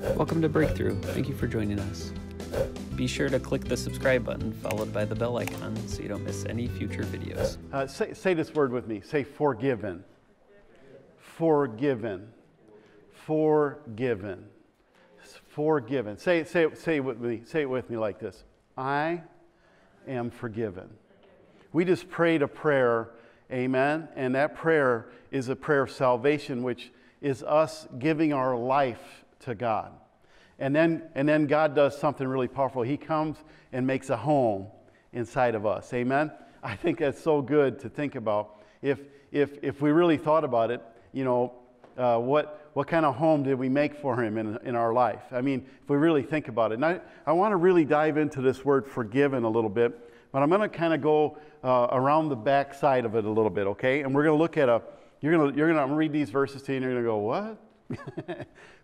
Welcome to Breakthrough. Thank you for joining us. Be sure to click the subscribe button followed by the bell icon so you don't miss any future videos. Uh, say, say this word with me. Say forgiven. Forgiven. Forgiven. Forgiven. Say, say, say it with me. Say it with me like this. I am forgiven. We just prayed a prayer, amen, and that prayer is a prayer of salvation, which is us giving our life to God. And then, and then God does something really powerful. He comes and makes a home inside of us. Amen? I think that's so good to think about. If, if, if we really thought about it, you know, uh, what, what kind of home did we make for him in, in our life? I mean, if we really think about it. And I, I want to really dive into this word forgiven a little bit, but I'm going to kind of go uh, around the back side of it a little bit, okay? And we're going to look at a, you're going to, you're going to read these verses to you and you're going to go, what?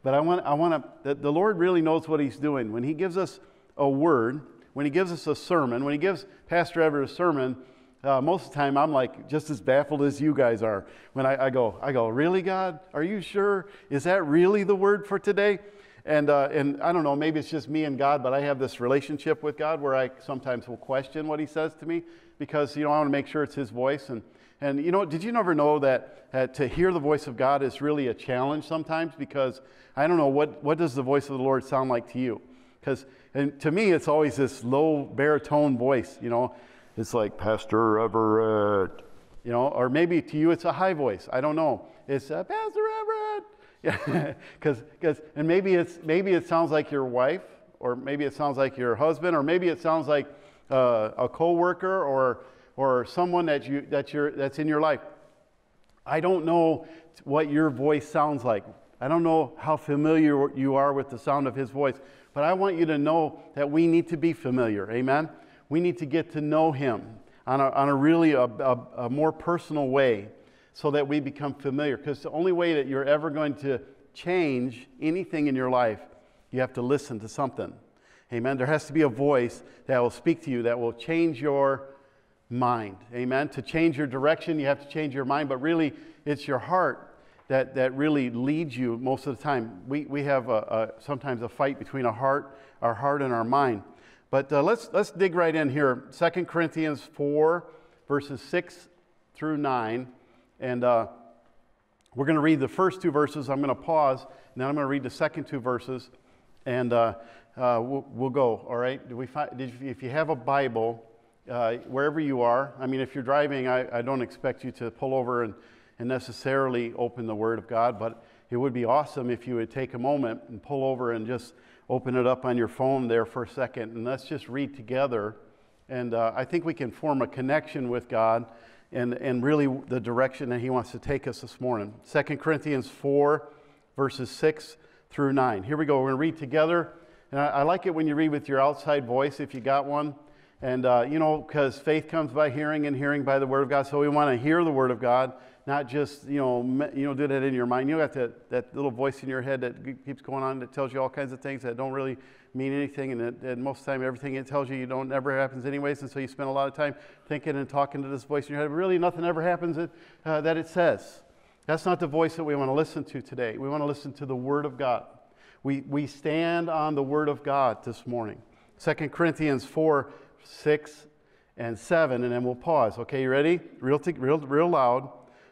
but I want, I want to, the, Lord really knows what He's doing. When He gives us a word, when He gives us a sermon, when He gives Pastor Everett a sermon, uh, most of the time I'm like just as baffled as you guys are. When I, I, go, I go, really, God? Are you sure? Is that really the word for today? And, uh, and I don't know, maybe it's just me and God, but I have this relationship with God where I sometimes will question what He says to me because, you know, I want to make sure it's His voice. And and you know, did you never know that uh, to hear the voice of God is really a challenge sometimes? Because I don't know what what does the voice of the Lord sound like to you? Because and to me, it's always this low baritone voice. You know, it's like Pastor Everett. You know, or maybe to you it's a high voice. I don't know. It's uh, Pastor Everett. Yeah, because because and maybe it's maybe it sounds like your wife, or maybe it sounds like your husband, or maybe it sounds like uh, a coworker, or or someone that you, that you're, that's in your life. I don't know what your voice sounds like. I don't know how familiar you are with the sound of his voice, but I want you to know that we need to be familiar. Amen? We need to get to know him on a, on a really a, a, a more personal way so that we become familiar. Because the only way that you're ever going to change anything in your life, you have to listen to something. Amen? There has to be a voice that will speak to you that will change your mind. Amen. To change your direction, you have to change your mind, but really, it's your heart that, that really leads you most of the time. We, we have a, a sometimes a fight between our heart, our heart and our mind. But uh, let's, let's dig right in here. 2 Corinthians 4, verses 6 through 9. And uh, we're going to read the first two verses. I'm going to pause, and then I'm going to read the second two verses, and uh, uh we'll, we'll, go. All right? Do we find, did, if you have a Bible, uh, wherever you are. I mean, if you're driving, I, I don't expect you to pull over and, and necessarily open the Word of God, but it would be awesome if you would take a moment and pull over and just open it up on your phone there for a second and let's just read together. And uh, I think we can form a connection with God and, and really the direction that He wants to take us this morning. 2 Corinthians 4, verses 6 through 9. Here we go. We're going to read together. And I, I like it when you read with your outside voice if you got one. And, uh, you know, because faith comes by hearing and hearing by the Word of God. So we want to hear the Word of God, not just, you know, me, you know, do that in your mind. You got that, that little voice in your head that keeps going on that tells you all kinds of things that don't really mean anything. And, it, and most of the time, everything it tells you, you don't never happens anyways. And so you spend a lot of time thinking and talking to this voice in your head. Really, nothing ever happens that, uh, that it says. That's not the voice that we want to listen to today. We want to listen to the Word of God. We, we stand on the Word of God this morning. 2 Corinthians 4 6, and 7, and then we'll pause. Okay, you ready? Real, real, real loud.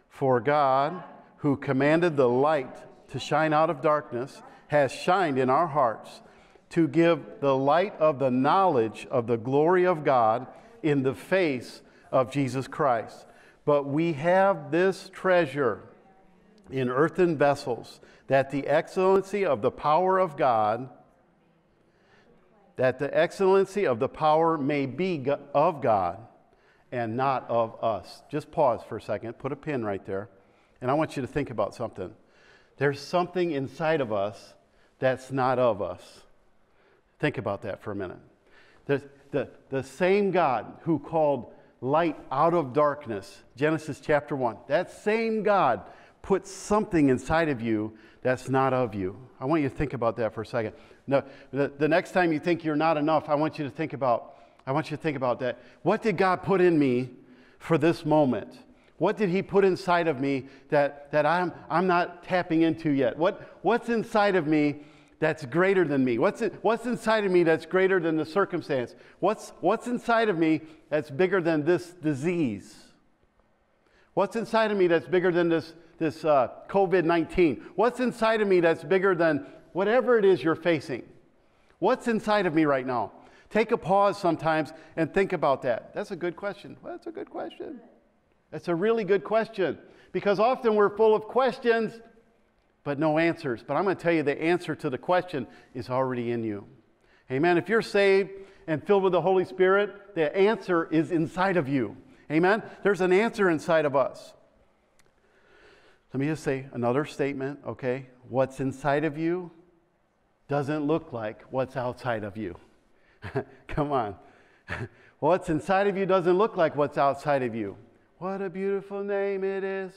For God, who commanded the light to shine out of darkness, has shined in our hearts to give the light of the knowledge of the glory of God in the face of Jesus Christ. But we have this treasure in earthen vessels, that the excellency of the power of God that the excellency of the power may be of God and not of us. Just pause for a second, put a pin right there, and I want you to think about something. There's something inside of us that's not of us. Think about that for a minute. The, the, the same God who called light out of darkness, Genesis chapter 1, that same God put something inside of you that's not of you. I want you to think about that for a second. No, the, the next time you think you're not enough, I want you to think about, I want you to think about that. What did God put in me for this moment? What did He put inside of me that, that I'm, I'm not tapping into yet? What, what's inside of me that's greater than me? What's, what's inside of me that's greater than the circumstance? What's, what's inside of me that's bigger than this disease? What's inside of me that's bigger than this, this uh, COVID 19? What's inside of me that's bigger than whatever it is you're facing? What's inside of me right now? Take a pause sometimes and think about that. That's a good question. Well, that's a good question. That's a really good question because often we're full of questions but no answers. But I'm going to tell you the answer to the question is already in you. Amen. If you're saved and filled with the Holy Spirit, the answer is inside of you. Amen. There's an answer inside of us. Let me just say another statement, okay? What's inside of you doesn't look like what's outside of you. Come on. what's inside of you doesn't look like what's outside of you. What a beautiful name it is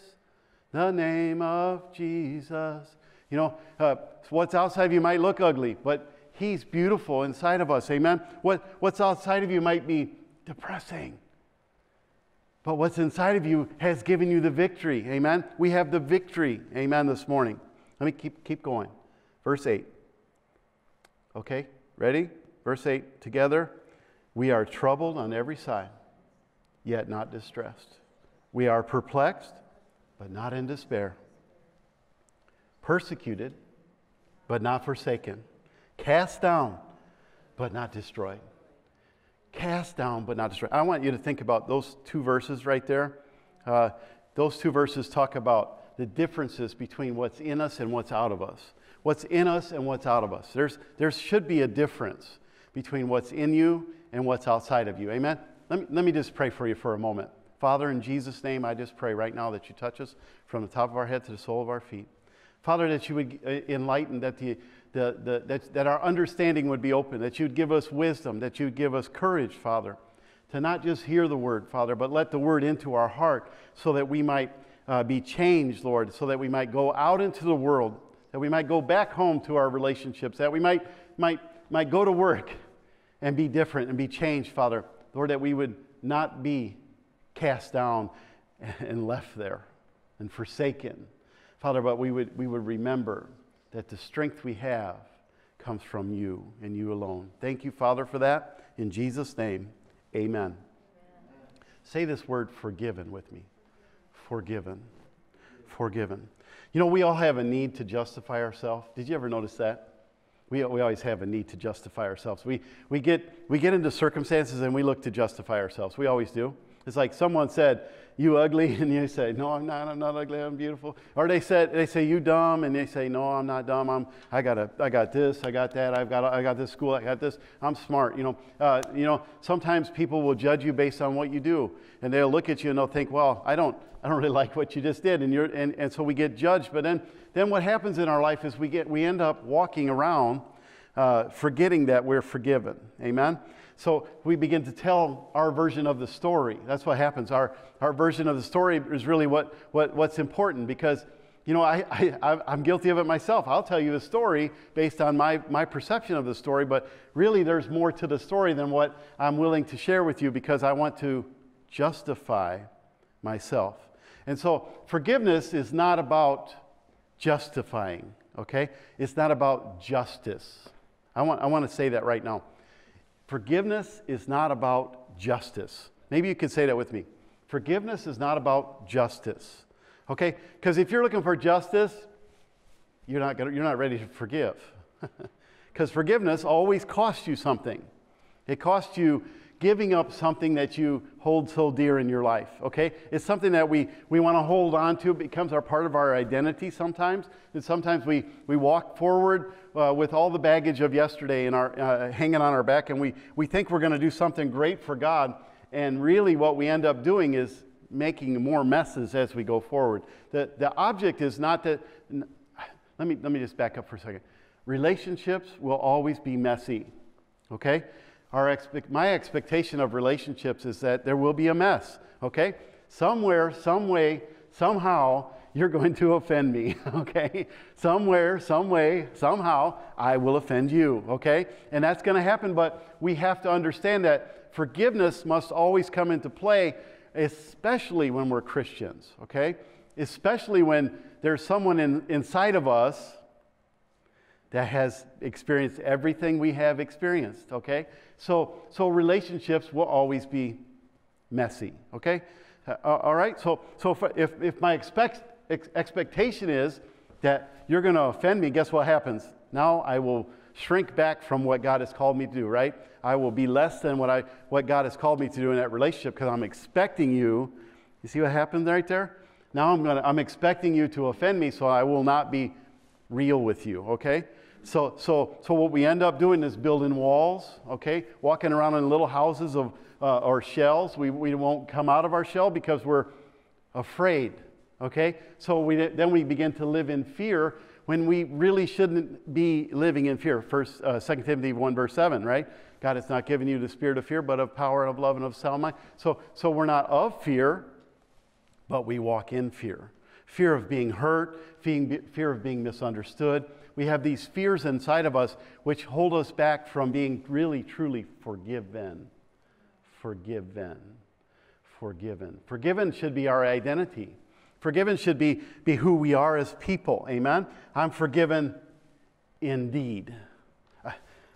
the name of Jesus. You know, uh, what's outside of you might look ugly, but He's beautiful inside of us. Amen. What, what's outside of you might be depressing, but what's inside of you has given you the victory. Amen. We have the victory. Amen. This morning. Let me keep, keep going. Verse 8. Okay, ready? Verse 8 together. We are troubled on every side, yet not distressed. We are perplexed but not in despair, persecuted, but not forsaken, cast down, but not destroyed. Cast down, but not destroyed. I want you to think about those two verses right there. Uh, those two verses talk about the differences between what's in us and what's out of us. What's in us and what's out of us. There's, there should be a difference between what's in you and what's outside of you. Amen? Let me, let me just pray for you for a moment. Father, in Jesus' name, I just pray right now that you touch us from the top of our head to the sole of our feet. Father, that you would uh, enlighten, that, the, the, the, that, that our understanding would be open, that you'd give us wisdom, that you'd give us courage, Father, to not just hear the word, Father, but let the word into our heart so that we might uh, be changed, Lord, so that we might go out into the world, that we might go back home to our relationships, that we might, might, might go to work and be different and be changed, Father. Lord, that we would not be cast down and left there and forsaken. Father, but we would, we would remember that the strength we have comes from you and you alone. Thank you, Father, for that. In Jesus' name, amen. amen. Say this word forgiven with me. Forgiven. Forgiven. You know, we all have a need to justify ourselves. Did you ever notice that? We, we always have a need to justify ourselves. We, we, get, we get into circumstances and we look to justify ourselves. We always do. It's like someone said, you ugly, and you say, no, I'm not, I'm not ugly, I'm beautiful. Or they said, they say, you dumb, and they say, no, I'm not dumb, I'm, I got, a, I got this, I got that, I've got, I got this school, I got this, I'm smart. You know, uh, you know, sometimes people will judge you based on what you do, and they'll look at you and they'll think, well, I don't, I don't really like what you just did, and, you're, and, and so we get judged. But then, then what happens in our life is we, get, we end up walking around uh, forgetting that we're forgiven. Amen? So we begin to tell our version of the story. That's what happens. Our, our version of the story is really what, what, what's important because, you know, I, I, I'm guilty of it myself. I'll tell you the story based on my, my perception of the story, but really there's more to the story than what I'm willing to share with you because I want to justify myself. And so forgiveness is not about justifying, okay? It's not about justice. I want, I want to say that right now. Forgiveness is not about justice. Maybe you could say that with me. Forgiveness is not about justice. Okay? Because if you're looking for justice, you're not, gonna, you're not ready to forgive. Because forgiveness always costs you something. It costs you giving up something that you hold so dear in your life, okay? It's something that we, we want to hold on to. It becomes our part of our identity sometimes. And sometimes we, we walk forward uh, with all the baggage of yesterday in our, uh, hanging on our back, and we, we think we're going to do something great for God. And really, what we end up doing is making more messes as we go forward. The, the object is not that, let me, let me just back up for a second. Relationships will always be messy, okay? Our expect, my expectation of relationships is that there will be a mess, okay? Somewhere, some way, somehow, you're going to offend me, okay? Somewhere, some way, somehow, I will offend you, okay? And that's going to happen, but we have to understand that forgiveness must always come into play, especially when we're Christians, okay? Especially when there's someone in, inside of us that has experienced everything we have experienced, okay? So, so relationships will always be messy, okay? Uh, all right? So, so if, if my expect, ex- expectation is that you're going to offend me, guess what happens? Now I will shrink back from what God has called me to do, right? I will be less than what, I, what God has called me to do in that relationship because I'm expecting you. You see what happened right there? Now I'm, gonna, I'm expecting you to offend me, so I will not be real with you, okay? So, so, so what we end up doing is building walls, okay? Walking around in little houses of, uh, or shells. We, we won't come out of our shell because we're afraid, okay? So we, then we begin to live in fear when we really shouldn't be living in fear. First, uh, 2 Timothy 1, verse 7, right? God has not given you the spirit of fear, but of power and of love and of sound mind. So, so we're not of fear, but we walk in fear. Fear of being hurt, fear of being misunderstood. We have these fears inside of us which hold us back from being really, truly forgiven. Forgiven. Forgiven. Forgiven should be our identity. Forgiven should be, be who we are as people. Amen? I'm forgiven indeed.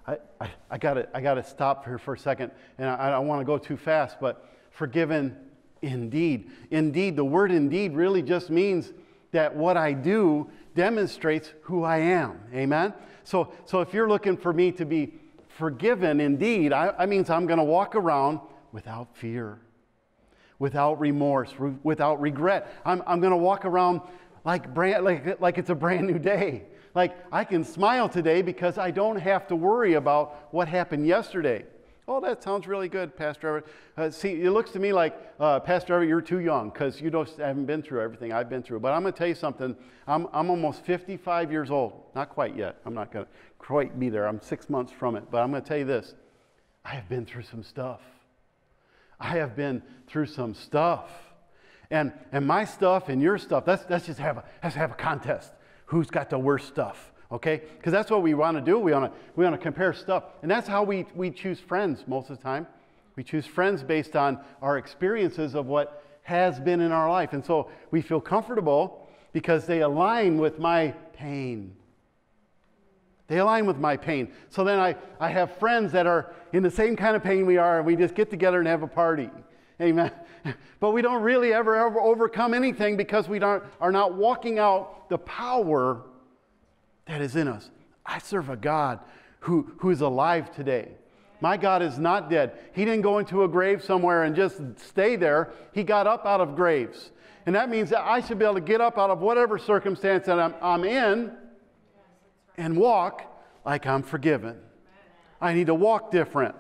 I, I, I got I to stop here for a second, and I, I don't want to go too fast, but forgiven indeed. Indeed, the word indeed really just means that what I do demonstrates who I am. Amen? So, so if you're looking for me to be forgiven indeed, I, I means I'm going to walk around without fear without remorse, re- without regret. I'm, I'm going to walk around like, brand, like, like it's a brand new day. Like I can smile today because I don't have to worry about what happened yesterday. Oh, that sounds really good, Pastor Everett. Uh, see, it looks to me like, uh, Pastor Everett, you're too young because you don't, haven't been through everything I've been through. But I'm going to tell you something. I'm, I'm almost 55 years old. Not quite yet. I'm not going to quite be there. I'm six months from it. But I'm going to tell you this I have been through some stuff. I have been through some stuff. And, and my stuff and your stuff, let's, let's just have a, let's have a contest. Who's got the worst stuff? Okay? Because that's what we want to do. We want to we want to compare stuff. And that's how we, we choose friends most of the time. We choose friends based on our experiences of what has been in our life. And so we feel comfortable because they align with my pain. They align with my pain. So then I, I have friends that are in the same kind of pain we are, and we just get together and have a party. Amen. But we don't really ever, ever overcome anything because we don't, are not walking out the power that is in us. I serve a God who, who is alive today. My God is not dead. He didn't go into a grave somewhere and just stay there. He got up out of graves. And that means that I should be able to get up out of whatever circumstance that I'm, I'm in and walk like I'm forgiven. I need to walk different.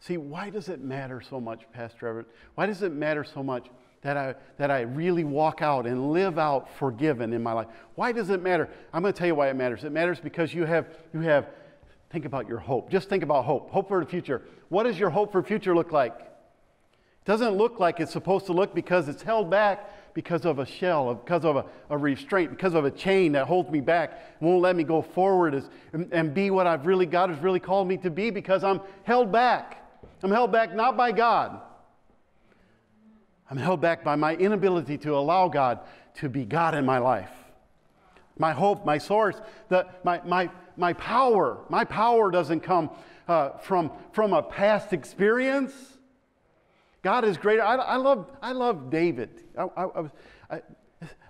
See, why does it matter so much, Pastor Everett? Why does it matter so much that I, that I really walk out and live out forgiven in my life? Why does it matter? I'm going to tell you why it matters. It matters because you have, you have, think about your hope. Just think about hope. Hope for the future. What does your hope for future look like? It doesn't look like it's supposed to look because it's held back because of a shell, because of a, a restraint, because of a chain that holds me back, won't let me go forward as, and, and be what I've really, God has really called me to be because I'm held back. I'm held back not by God. I'm held back by my inability to allow God to be God in my life. My hope, my source, the, my, my, my power, my power doesn't come uh, from, from a past experience. God is greater. I, I, love, I love David. I, I, I,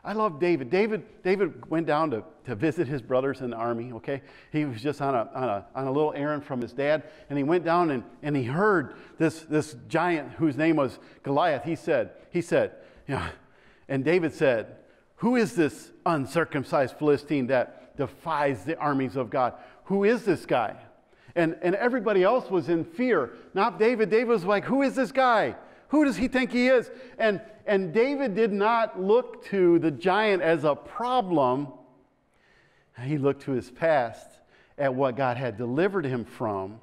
I love David. David, David went down to, to visit his brothers in the army, okay? He was just on a, on, a, on a little errand from his dad, and he went down and, and he heard this, this giant whose name was Goliath. He said, he said, you know, and David said, Who is this uncircumcised Philistine that defies the armies of God? Who is this guy? And, and everybody else was in fear. Not David. David was like, Who is this guy? Who does he think he is? And, and David did not look to the giant as a problem. He looked to his past at what God had delivered him from.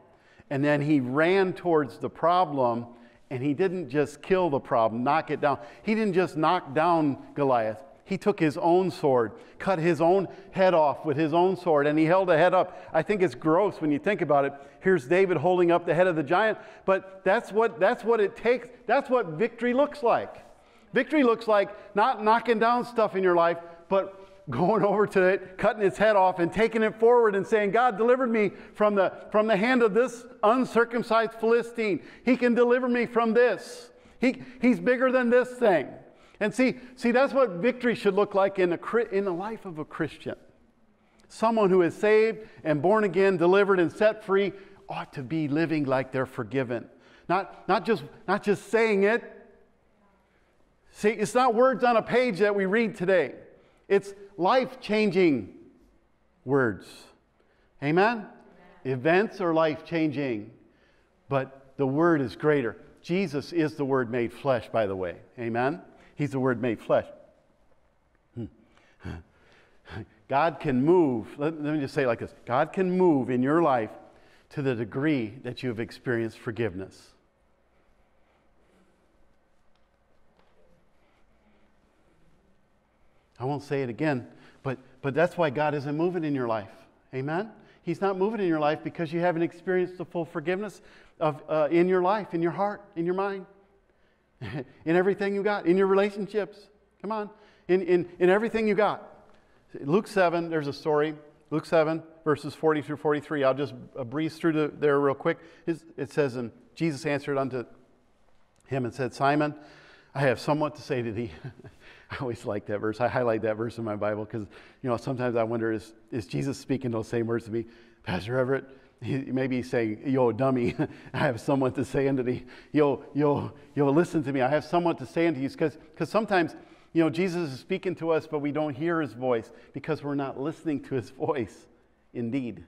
And then he ran towards the problem and he didn't just kill the problem, knock it down. He didn't just knock down Goliath. He took his own sword, cut his own head off with his own sword, and he held the head up. I think it's gross when you think about it. Here's David holding up the head of the giant, but that's what, that's what it takes. That's what victory looks like. Victory looks like not knocking down stuff in your life, but going over to it, cutting its head off, and taking it forward and saying, God delivered me from the, from the hand of this uncircumcised Philistine. He can deliver me from this. He, he's bigger than this thing. And see, see, that's what victory should look like in, a, in the life of a Christian. Someone who is saved and born again, delivered and set free, ought to be living like they're forgiven. Not, not, just, not just saying it. See, it's not words on a page that we read today, it's life changing words. Amen? Amen? Events are life changing, but the word is greater. Jesus is the word made flesh, by the way. Amen? He's the word made flesh. God can move, let, let me just say it like this God can move in your life to the degree that you have experienced forgiveness. I won't say it again, but, but that's why God isn't moving in your life. Amen? He's not moving in your life because you haven't experienced the full forgiveness of, uh, in your life, in your heart, in your mind, in everything you got, in your relationships. Come on, in, in, in everything you got. Luke 7, there's a story. Luke 7, verses 40 through 43. I'll just breeze through the, there real quick. It says, And Jesus answered unto him and said, Simon, I have somewhat to say to thee. I always like that verse. I highlight that verse in my Bible because, you know, sometimes I wonder, is, is Jesus speaking those same words to me? Pastor Everett, maybe he's saying, yo, dummy, I have someone to say unto thee. Yo, yo, yo, listen to me. I have someone to say unto you. Because sometimes, you know, Jesus is speaking to us, but we don't hear his voice because we're not listening to his voice indeed.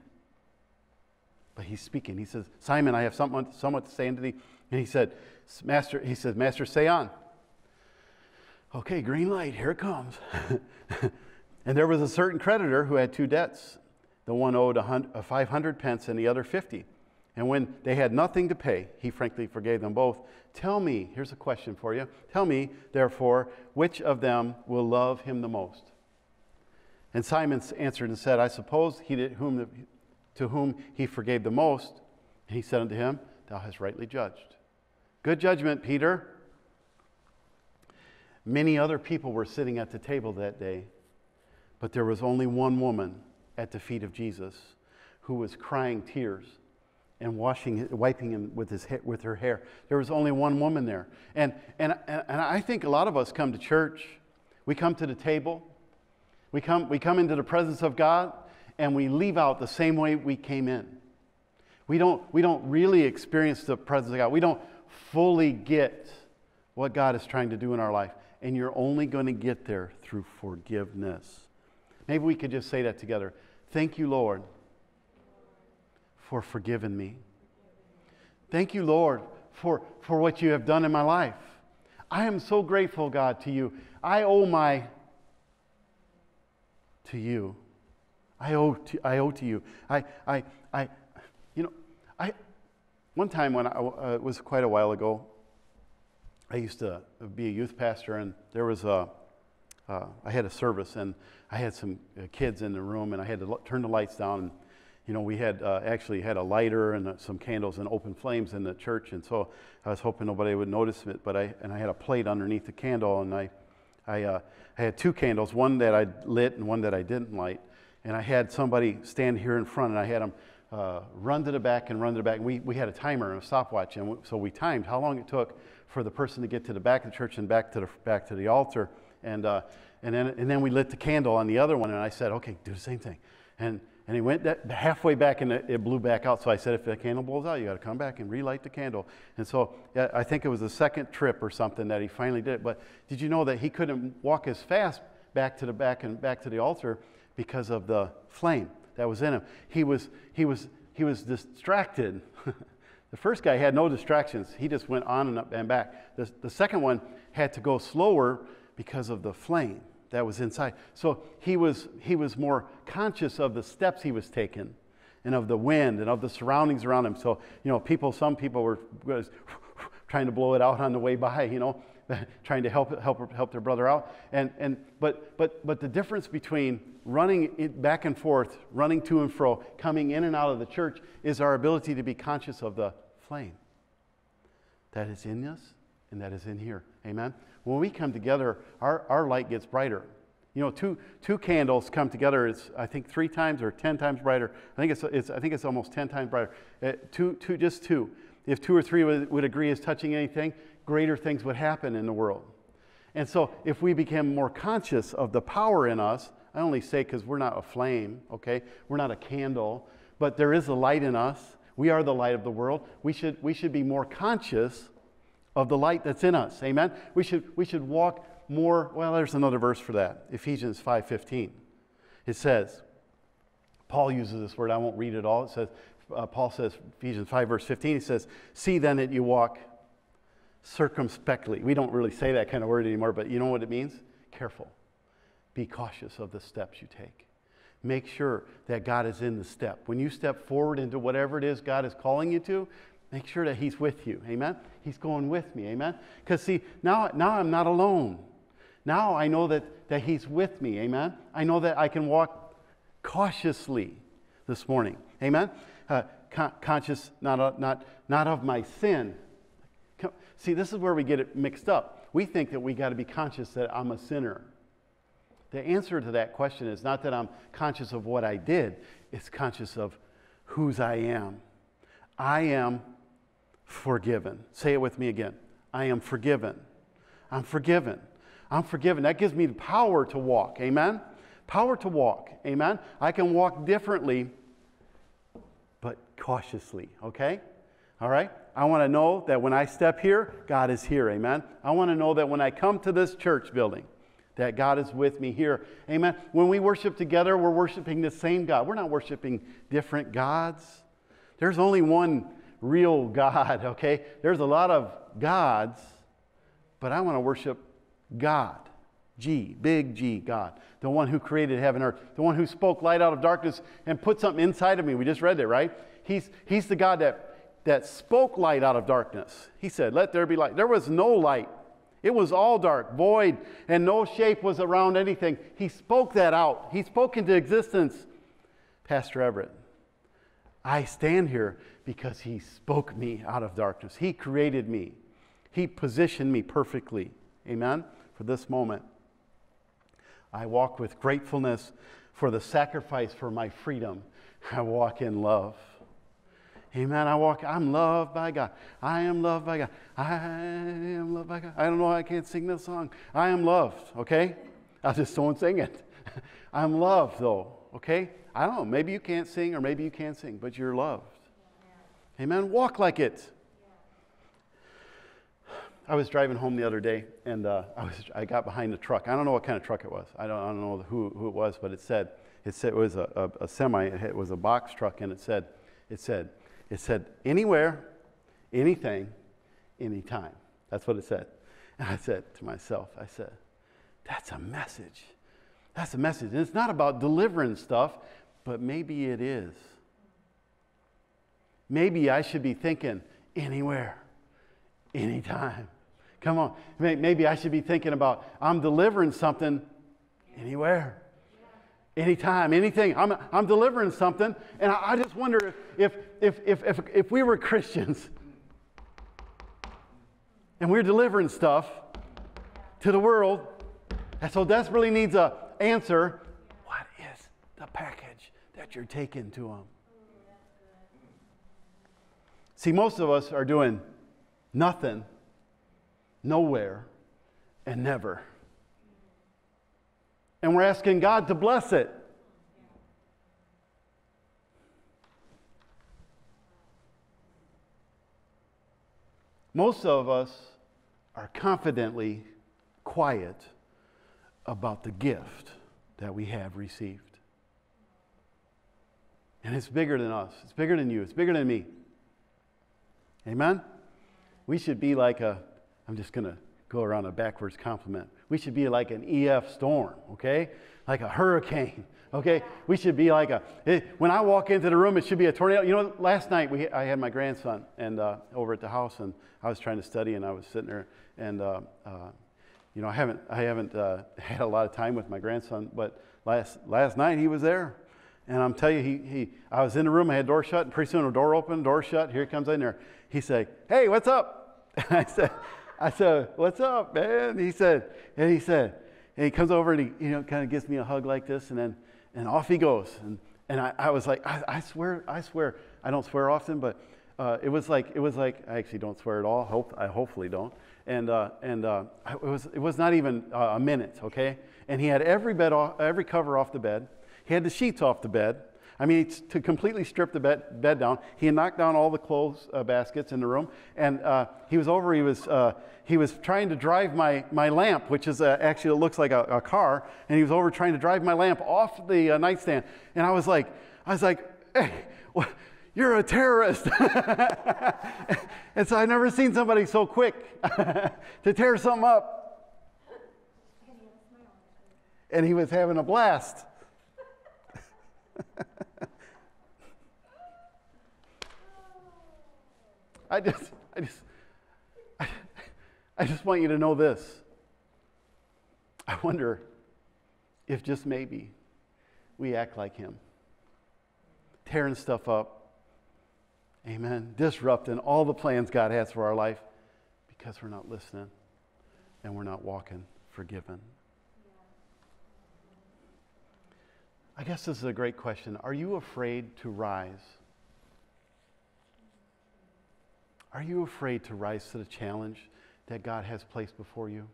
But he's speaking. He says, Simon, I have someone, someone to say unto thee. And he said, Master, he says, Master, say on. Okay, green light, here it comes. and there was a certain creditor who had two debts. The one owed a 500 pence and the other 50. And when they had nothing to pay, he frankly forgave them both. Tell me, here's a question for you. Tell me, therefore, which of them will love him the most? And Simon answered and said, I suppose he did whom to whom he forgave the most. And he said unto him, Thou hast rightly judged. Good judgment, Peter. Many other people were sitting at the table that day, but there was only one woman at the feet of Jesus who was crying tears and washing, wiping him with, his, with her hair. There was only one woman there. And, and, and I think a lot of us come to church, we come to the table, we come, we come into the presence of God, and we leave out the same way we came in. We don't, we don't really experience the presence of God. We don't fully get what God is trying to do in our life and you're only going to get there through forgiveness. Maybe we could just say that together. Thank you, Lord, for forgiving me. Thank you, Lord, for, for what you have done in my life. I am so grateful, God, to you. I owe my to you. I owe to, I owe to you. I, I, I, you know, I, one time when I, uh, it was quite a while ago, I used to be a youth pastor, and there was a, uh, I had a service, and I had some uh, kids in the room, and I had to l- turn the lights down. And, you know, we had uh, actually had a lighter and uh, some candles and open flames in the church, and so I was hoping nobody would notice it. But I and I had a plate underneath the candle, and I, I, uh, I had two candles, one that I lit and one that I didn't light. And I had somebody stand here in front, and I had them uh, run to the back and run to the back. We, we had a timer and a stopwatch, and so we timed how long it took for the person to get to the back of the church and back to the, back to the altar. And, uh, and, then, and then we lit the candle on the other one, and I said, okay, do the same thing. And, and he went that, halfway back and it, it, blew back out. So I said, if the candle blows out, you got to come back and relight the candle. And so yeah, I think it was the second trip or something that he finally did it. But did you know that he couldn't walk as fast back to the back and back to the altar because of the flame that was in him? He was, he was, he was distracted. The first guy had no distractions. He just went on and up and back. The, the second one had to go slower because of the flame that was inside. So he was, he was more conscious of the steps he was taking and of the wind and of the surroundings around him. So, you know, people, some people were trying to blow it out on the way by, you know, trying to help, help, help their brother out. And, and, but, but, but the difference between running back and forth, running to and fro, coming in and out of the church is our ability to be conscious of the flame that is in us and that is in here. Amen? When we come together, our, our light gets brighter. You know, two, two candles come together, it's, I think, three times or 10 times brighter. I think it's, it's, I think it's almost 10 times brighter. Uh, two, two, just two. If two or three would, would agree as touching anything, greater things would happen in the world. And so, if we become more conscious of the power in us, I only say because we're not a flame, okay? We're not a candle, but there is a light in us. We are the light of the world. We should, we should be more conscious of the light that's in us. Amen? We should, we should walk more, well, there's another verse for that. Ephesians 5.15. It says, Paul uses this word. I won't read it all. It says, uh, Paul says, Ephesians 5, verse 15, he says, See then that you walk circumspectly. We don't really say that kind of word anymore, but you know what it means? Careful. Be cautious of the steps you take. Make sure that God is in the step. When you step forward into whatever it is God is calling you to, make sure that He's with you. Amen? He's going with me. Amen? Because, see, now, now I'm not alone. Now I know that, that He's with me. Amen? I know that I can walk cautiously this morning. Amen? Uh, con- conscious not of, not, not of my sin. See, this is where we get it mixed up. We think that we got to be conscious that I'm a sinner. The answer to that question is not that I'm conscious of what I did, it's conscious of whose I am. I am forgiven. Say it with me again. I am forgiven. I'm forgiven. I'm forgiven. That gives me the power to walk. Amen? Power to walk. Amen? I can walk differently, but cautiously. Okay? All right? I want to know that when I step here, God is here. Amen? I want to know that when I come to this church building, that God is with me here. Amen. When we worship together, we're worshiping the same God. We're not worshiping different gods. There's only one real God, okay? There's a lot of gods, but I want to worship God. G, big G, God. The one who created heaven and earth. The one who spoke light out of darkness and put something inside of me. We just read that, right? He's, he's the God that, that spoke light out of darkness. He said, Let there be light. There was no light it was all dark, void, and no shape was around anything. He spoke that out. He spoke into existence. Pastor Everett, I stand here because He spoke me out of darkness. He created me, He positioned me perfectly. Amen? For this moment. I walk with gratefulness for the sacrifice for my freedom. I walk in love. Amen. I walk, I'm loved by God. I am loved by God. I am loved by God. I don't know, why I can't sing this song. I am loved, okay? I just don't sing it. I'm loved, though, okay? I don't know, maybe you can't sing or maybe you can't sing, but you're loved. Amen. Walk like it. I was driving home the other day and uh, I, was, I got behind a truck. I don't know what kind of truck it was. I don't, I don't know who, who it was, but it said, it said it was a, a, a semi, it was a box truck, and it said, it said, it said, anywhere, anything, anytime. That's what it said. And I said to myself, I said, that's a message. That's a message. And it's not about delivering stuff, but maybe it is. Maybe I should be thinking anywhere, anytime. Come on. Maybe I should be thinking about I'm delivering something anywhere anytime, anything. I'm, I'm delivering something, and I, I just wonder if, if, if, if, if we were Christians and we're delivering stuff to the world that so desperately needs an answer, what is the package that you're taking to them? See, most of us are doing nothing, nowhere, and never and we're asking God to bless it. Most of us are confidently quiet about the gift that we have received. And it's bigger than us, it's bigger than you, it's bigger than me. Amen? We should be like a, I'm just going to go around a backwards compliment. We should be like an EF storm, okay? Like a hurricane, okay? We should be like a, it, when I walk into the room, it should be a tornado. You know, last night we, I had my grandson and uh, over at the house, and I was trying to study, and I was sitting there, and uh, uh, you know, I haven't, I haven't uh, had a lot of time with my grandson, but last, last night he was there. And I'm telling you, he, he, I was in the room, I had door shut, and pretty soon a door open, door shut, here he comes in there. He said, Hey, what's up? And I said, I said, What's up, man? He said, and he said, and he comes over and he, you know, kind of gives me a hug like this, and then, and off he goes. And, and I, I was like, I, I swear, I swear, I don't swear often, but uh, it was like, it was like, I actually don't swear at all. Hope, I hopefully don't. And, uh, and uh, it, was, it was not even uh, a minute, okay? And he had every, bed off, every cover off the bed. He had the sheets off the bed. I mean, to completely strip the bed, bed down, he had knocked down all the clothes uh, baskets in the room. And uh, he was over, he was, uh, he was trying to drive my, my lamp, which is uh, actually, it looks like a, a, car. And he was over trying to drive my lamp off the uh, nightstand. And I was like, I was like, hey, you're a terrorist. and so I've never seen somebody so quick to tear something up. And he was having a blast. I just, I just, I, I just want you to know this. I wonder if just maybe we act like him, tearing stuff up, amen, disrupting all the plans God has for our life because we're not listening and we're not walking forgiven. I guess this is a great question. Are you afraid to rise? Are you afraid to rise to the challenge that God has placed before you?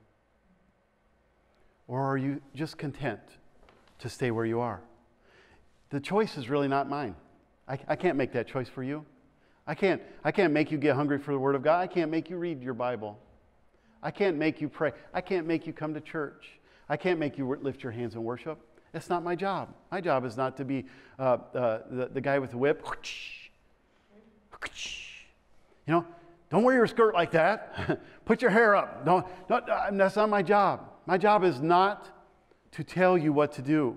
Or are you just content to stay where you are? The choice is really not mine. I, I, can't make that choice for you. I can't, I can't make you get hungry for the Word of God. I can't make you read your Bible. I can't make you pray. I can't make you come to church. I can't make you lift your hands and worship. That's not my job. My job is not to be uh, uh, the, the guy with the whip. You know, don't wear your skirt like that. Put your hair up. Don't, don't, uh, that's not my job. My job is not to tell you what to do.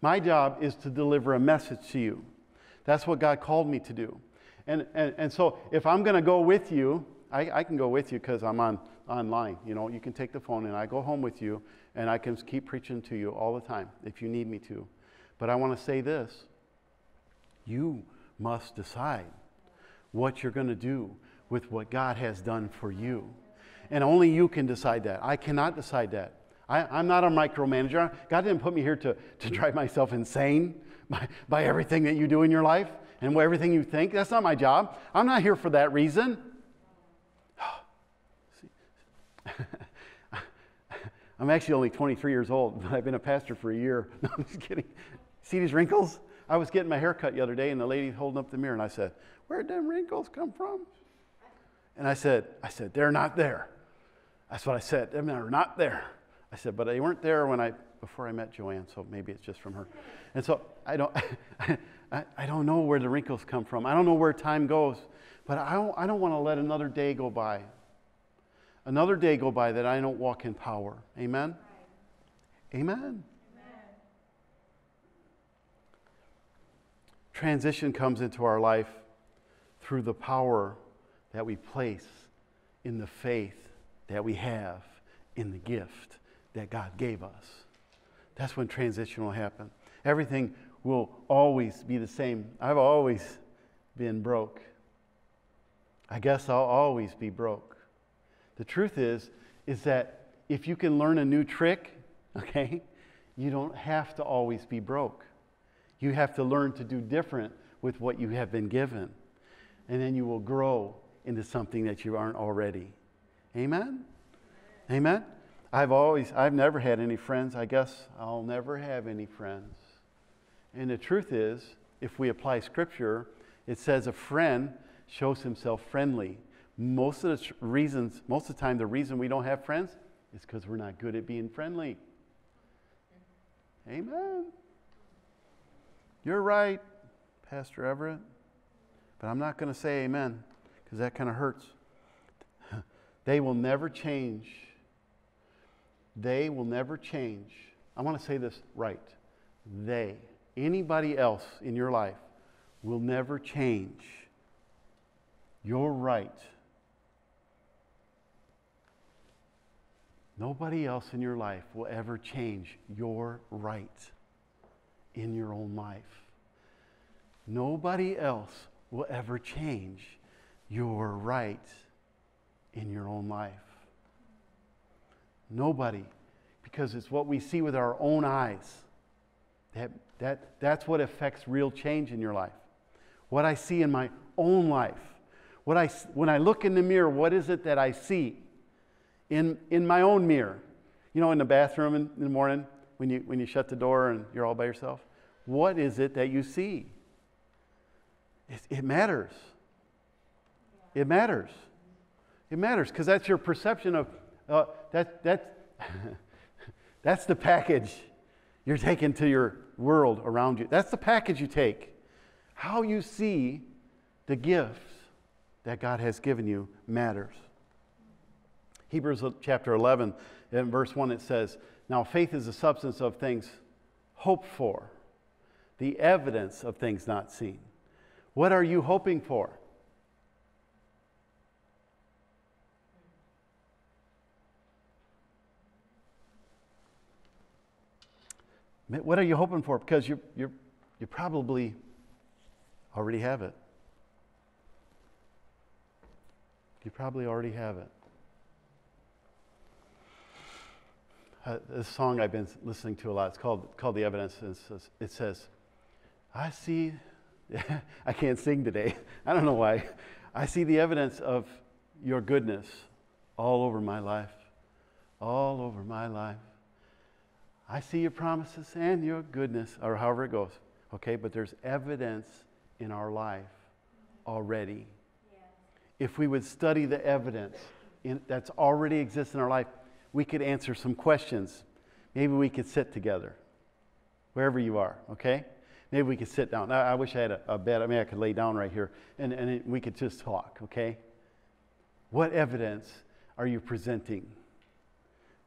My job is to deliver a message to you. That's what God called me to do. And, and, and so if I'm going to go with you, I, I can go with you because I'm on, online. You know, you can take the phone and I go home with you and I can keep preaching to you all the time if you need me to. But I want to say this you must decide what you're going to do with what God has done for you. And only you can decide that. I cannot decide that. I, am not a micromanager. God didn't put me here to, to drive myself insane by, by everything that you do in your life and everything you think. That's not my job. I'm not here for that reason. I'm actually only 23 years old, but I've been a pastor for a year. No, I'm just kidding. See these wrinkles? I was getting my hair cut the other day, and the lady holding up the mirror, and I said, Where'd them wrinkles come from? And I said, I said, they're not there. That's what I said. They're not there. I said, but they weren't there when I before I met JoAnn, so maybe it's just from her. And so I don't I, I don't know where the wrinkles come from. I don't know where time goes, but I don't, I don't want to let another day go by. Another day go by that I don't walk in power. Amen. Amen. Amen. Transition comes into our life through the power that we place in the faith that we have in the gift that God gave us. That's when transition will happen. Everything will always be the same. I've always been broke. I guess I'll always be broke. The truth is, is that if you can learn a new trick, okay, you don't have to always be broke. You have to learn to do different with what you have been given. And then you will grow into something that you aren't already. Amen? Amen? I've always, I've never had any friends. I guess I'll never have any friends. And the truth is, if we apply scripture, it says a friend shows himself friendly. Most of the reasons, most of the time, the reason we don't have friends is because we're not good at being friendly. Amen. You're right, Pastor Everett. But I'm not going to say amen because that kind of hurts. they will never change. They will never change. I want to say this right. They, anybody else in your life, will never change your right. Nobody else in your life will ever change your right in your own life. Nobody else will ever change your right in your own life. Nobody. because it's what we see with our own eyes. That, that, that's what affects real change in your life. What I see in my own life. What I, when I look in the mirror, what is it that I see in, in my own mirror? You know, in the bathroom in, in the morning when you, when you shut the door and you're all by yourself? What is it that you see? It, it matters. It matters. It matters because that's your perception of uh, that. That that's the package you're taking to your world around you. That's the package you take. How you see the gifts that God has given you matters. Hebrews chapter 11, in verse 1, it says, Now faith is the substance of things hoped for, the evidence of things not seen. What are you hoping for? What are you hoping for? Because you you you probably already have it. You probably already have it. Uh, this song I've been listening to a lot. It's called, called The Evidence. It says, it says, I see, I can't sing today. I don't know why. I see the evidence of your goodness all over my life. All over my life. I see your promises and your goodness, or however it goes. Okay, but there's evidence in our life already. If we would study the evidence in, that's already exists in our life, we could answer some questions. Maybe we could sit together, wherever you are, okay? Maybe we could sit down. I, I wish I had a, a, bed. I mean, I could lay down right here and, and it, we could just talk, okay? What evidence are you presenting?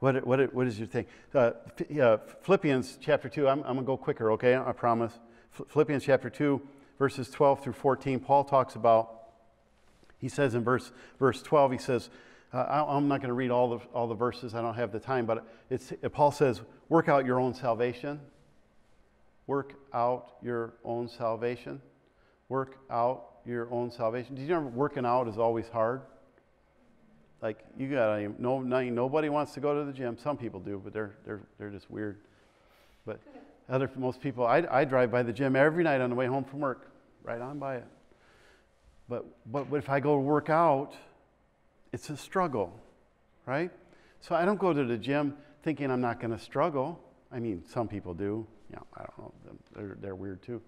What, what, what is your thing? Uh, uh, Philippians chapter 2, I'm, I'm going to go quicker, okay? I promise. Philippians chapter 2, verses 12 through 14, Paul talks about, he says in verse, verse 12, he says, uh, I, am not going to read all the, all the verses, I don't have the time, but it's, Paul says, work out your own salvation. Work out your own salvation. Work out your own salvation. Did you know working out is always hard? like you got no, nobody wants to go to the gym. Some people do, but they're they're they're just weird. But other most people, I, I drive by the gym every night on the way home from work, right on by it. But but if I go to work out, it's a struggle, right? So I don't go to the gym thinking I'm not going to struggle. I mean, some people do. Yeah, I don't know. They're they're weird too.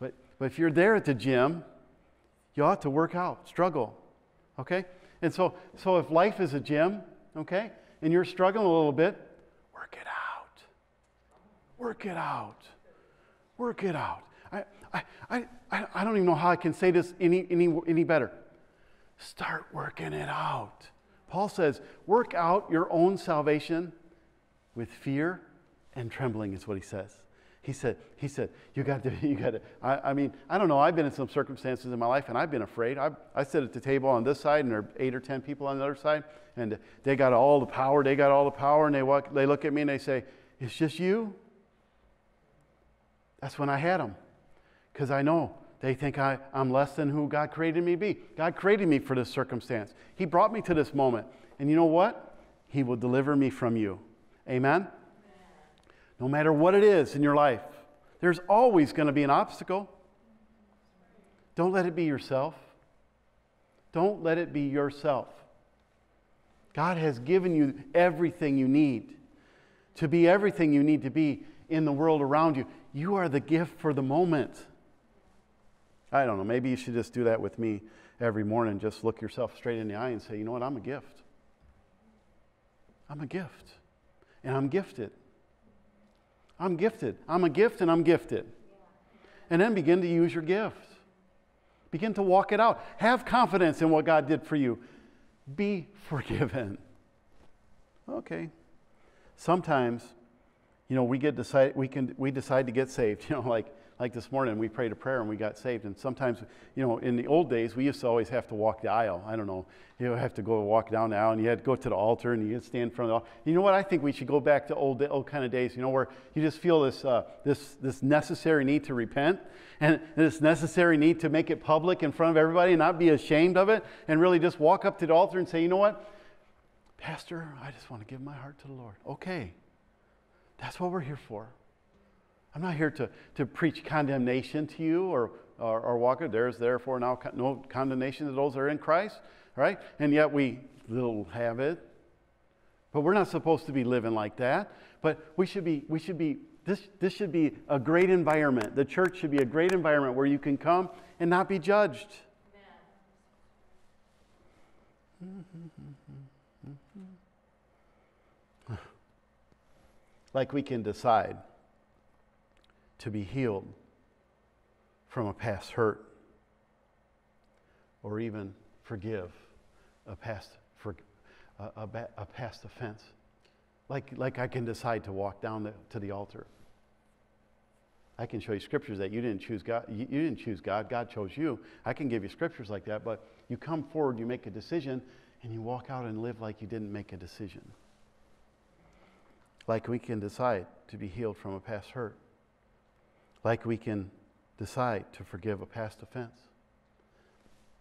But but if you're there at the gym, you ought to work out, struggle. Okay? And so, so if life is a gym, okay, and you're struggling a little bit, work it out. Work it out. Work it out. I, I, I, I don't even know how I can say this any, any, any better. Start working it out. Paul says, work out your own salvation with fear and trembling, is what he says. He said, he said, you got to, you got to, I, I, mean, I don't know, I've been in some circumstances in my life and I've been afraid. I, I sit at the table on this side and there are eight or 10 people on the other side and they got all the power, they got all the power and they, walk, they look at me and they say, it's just you? That's when I had them because I know they think I, I'm less than who God created me to be. God created me for this circumstance. He brought me to this moment. And you know what? He will deliver me from you. Amen? No matter what it is in your life, there's always going to be an obstacle. Don't let it be yourself. Don't let it be yourself. God has given you everything you need to be everything you need to be in the world around you. You are the gift for the moment. I don't know, maybe you should just do that with me every morning. Just look yourself straight in the eye and say, you know what, I'm a gift. I'm a gift. And I'm gifted. I'm gifted. I'm a gift and I'm gifted. And then begin to use your gift. Begin to walk it out. Have confidence in what God did for you. Be forgiven. Okay. Sometimes, you know, we get decide we can we decide to get saved. You know, like like this morning, we prayed a prayer and we got saved. And sometimes, you know, in the old days, we used to always have to walk the aisle. I don't know. You have to go walk down the aisle and you had to go to the altar and you had to stand in front of the altar. You know what? I think we should go back to old, old kind of days, you know, where you just feel this, uh, this, this necessary need to repent and this necessary need to make it public in front of everybody and not be ashamed of it and really just walk up to the altar and say, you know what? Pastor, I just want to give my heart to the Lord. Okay. That's what we're here for. I'm not here to, to preach condemnation to you or, or, or walk it. There's therefore now no condemnation to those that are in Christ, right? And yet we little have it. But we're not supposed to be living like that. But we should be, we should be, this, this should be a great environment. The church should be a great environment where you can come and not be judged. like we can decide to be healed from a past hurt or even forgive a past, for, a, a, a past offense. Like, like I can decide to walk down the, to the altar. I can show you scriptures that you didn't choose God. You, you didn't choose God. God chose you. I can give you scriptures like that, but you come forward, you make a decision, and you walk out and live like you didn't make a decision. Like we can decide to be healed from a past hurt. Like we can decide to forgive a past offense.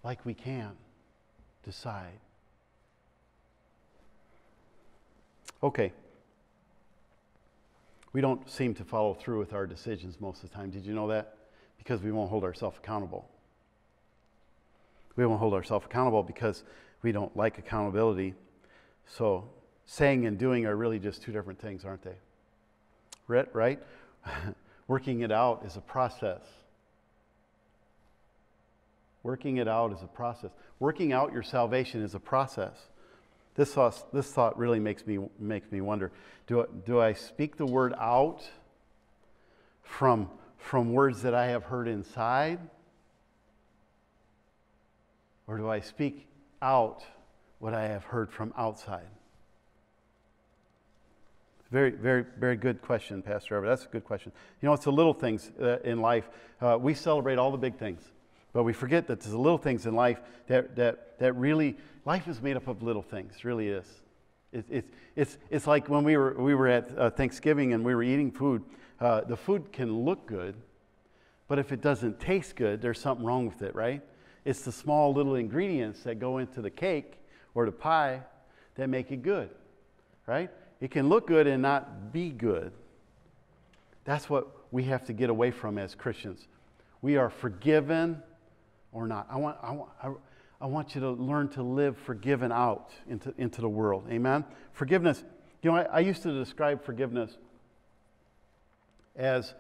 Like we can decide. Okay. We don't seem to follow through with our decisions most of the time. Did you know that? Because we won't hold ourselves accountable. We won't hold ourselves accountable because we don't like accountability. So, saying and doing are really just two different things, aren't they? Right? Working it out is a process. Working it out is a process. Working out your salvation is a process. This thought, this thought really makes me, makes me wonder do I, do I speak the word out from, from words that I have heard inside? Or do I speak out what I have heard from outside? Very, very, very good question, Pastor Ever. That's a good question. You know, it's the little things uh, in life. Uh, we celebrate all the big things, but we forget that there's the little things in life that, that, that really, life is made up of little things, really is. It, it, it's, it's like when we were, we were at uh, Thanksgiving and we were eating food. Uh, the food can look good, but if it doesn't taste good, there's something wrong with it, right? It's the small little ingredients that go into the cake or the pie that make it good, right? It can look good and not be good. That's what we have to get away from as Christians. We are forgiven or not. I want, I want, I, want you to learn to live forgiven out into, into the world. Amen? Forgiveness. You know, I, I used to describe forgiveness as,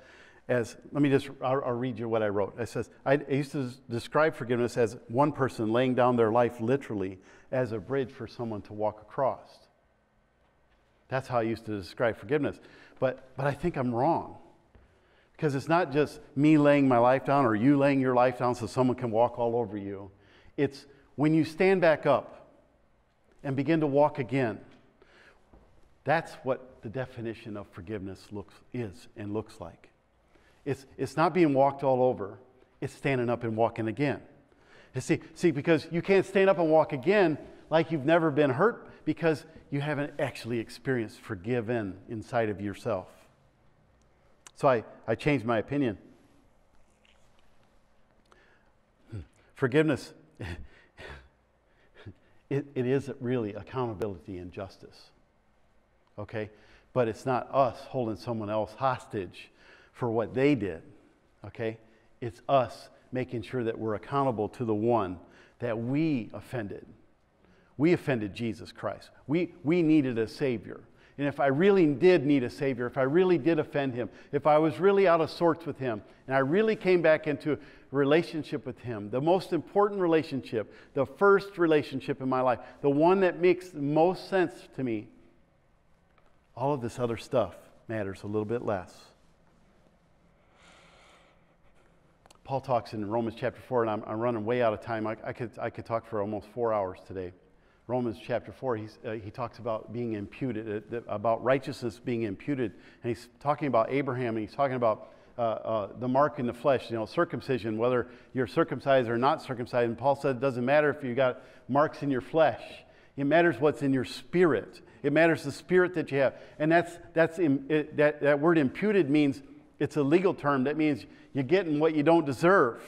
as let me just, I'll, I'll read you what I wrote. It says, I, I used to describe forgiveness as one person laying down their life literally as a bridge for someone to walk across. That's how I used to describe forgiveness. But, but I think I'm wrong. Because it's not just me laying my life down or you laying your life down so someone can walk all over you. It's when you stand back up and begin to walk again. That's what the definition of forgiveness looks, is and looks like. It's, it's not being walked all over, it's standing up and walking again. You see, see, because you can't stand up and walk again like you've never been hurt because you haven't actually experienced forgiven inside of yourself. So I, I changed my opinion. Hmm. Forgiveness, it, it is really accountability and justice. Okay? But it's not us holding someone else hostage for what they did. Okay? It's us making sure that we're accountable to the one that we offended. We offended Jesus Christ. We, we needed a Savior. And if I really did need a Savior, if I really did offend Him, if I was really out of sorts with Him, and I really came back into relationship with Him, the most important relationship, the first relationship in my life, the one that makes the most sense to me, all of this other stuff matters a little bit less. Paul talks in Romans chapter 4, and I'm, I'm running way out of time. I, I, could, I could talk for almost four hours today. Romans chapter 4, uh, he talks about being imputed, uh, about righteousness being imputed. And he's talking about Abraham, and he's talking about uh, uh, the mark in the flesh, you know, circumcision, whether you're circumcised or not circumcised. And Paul said it doesn't matter if you got marks in your flesh, it matters what's in your spirit. It matters the spirit that you have. And that's, that's it, that, that word imputed means it's a legal term. That means you're getting what you don't deserve.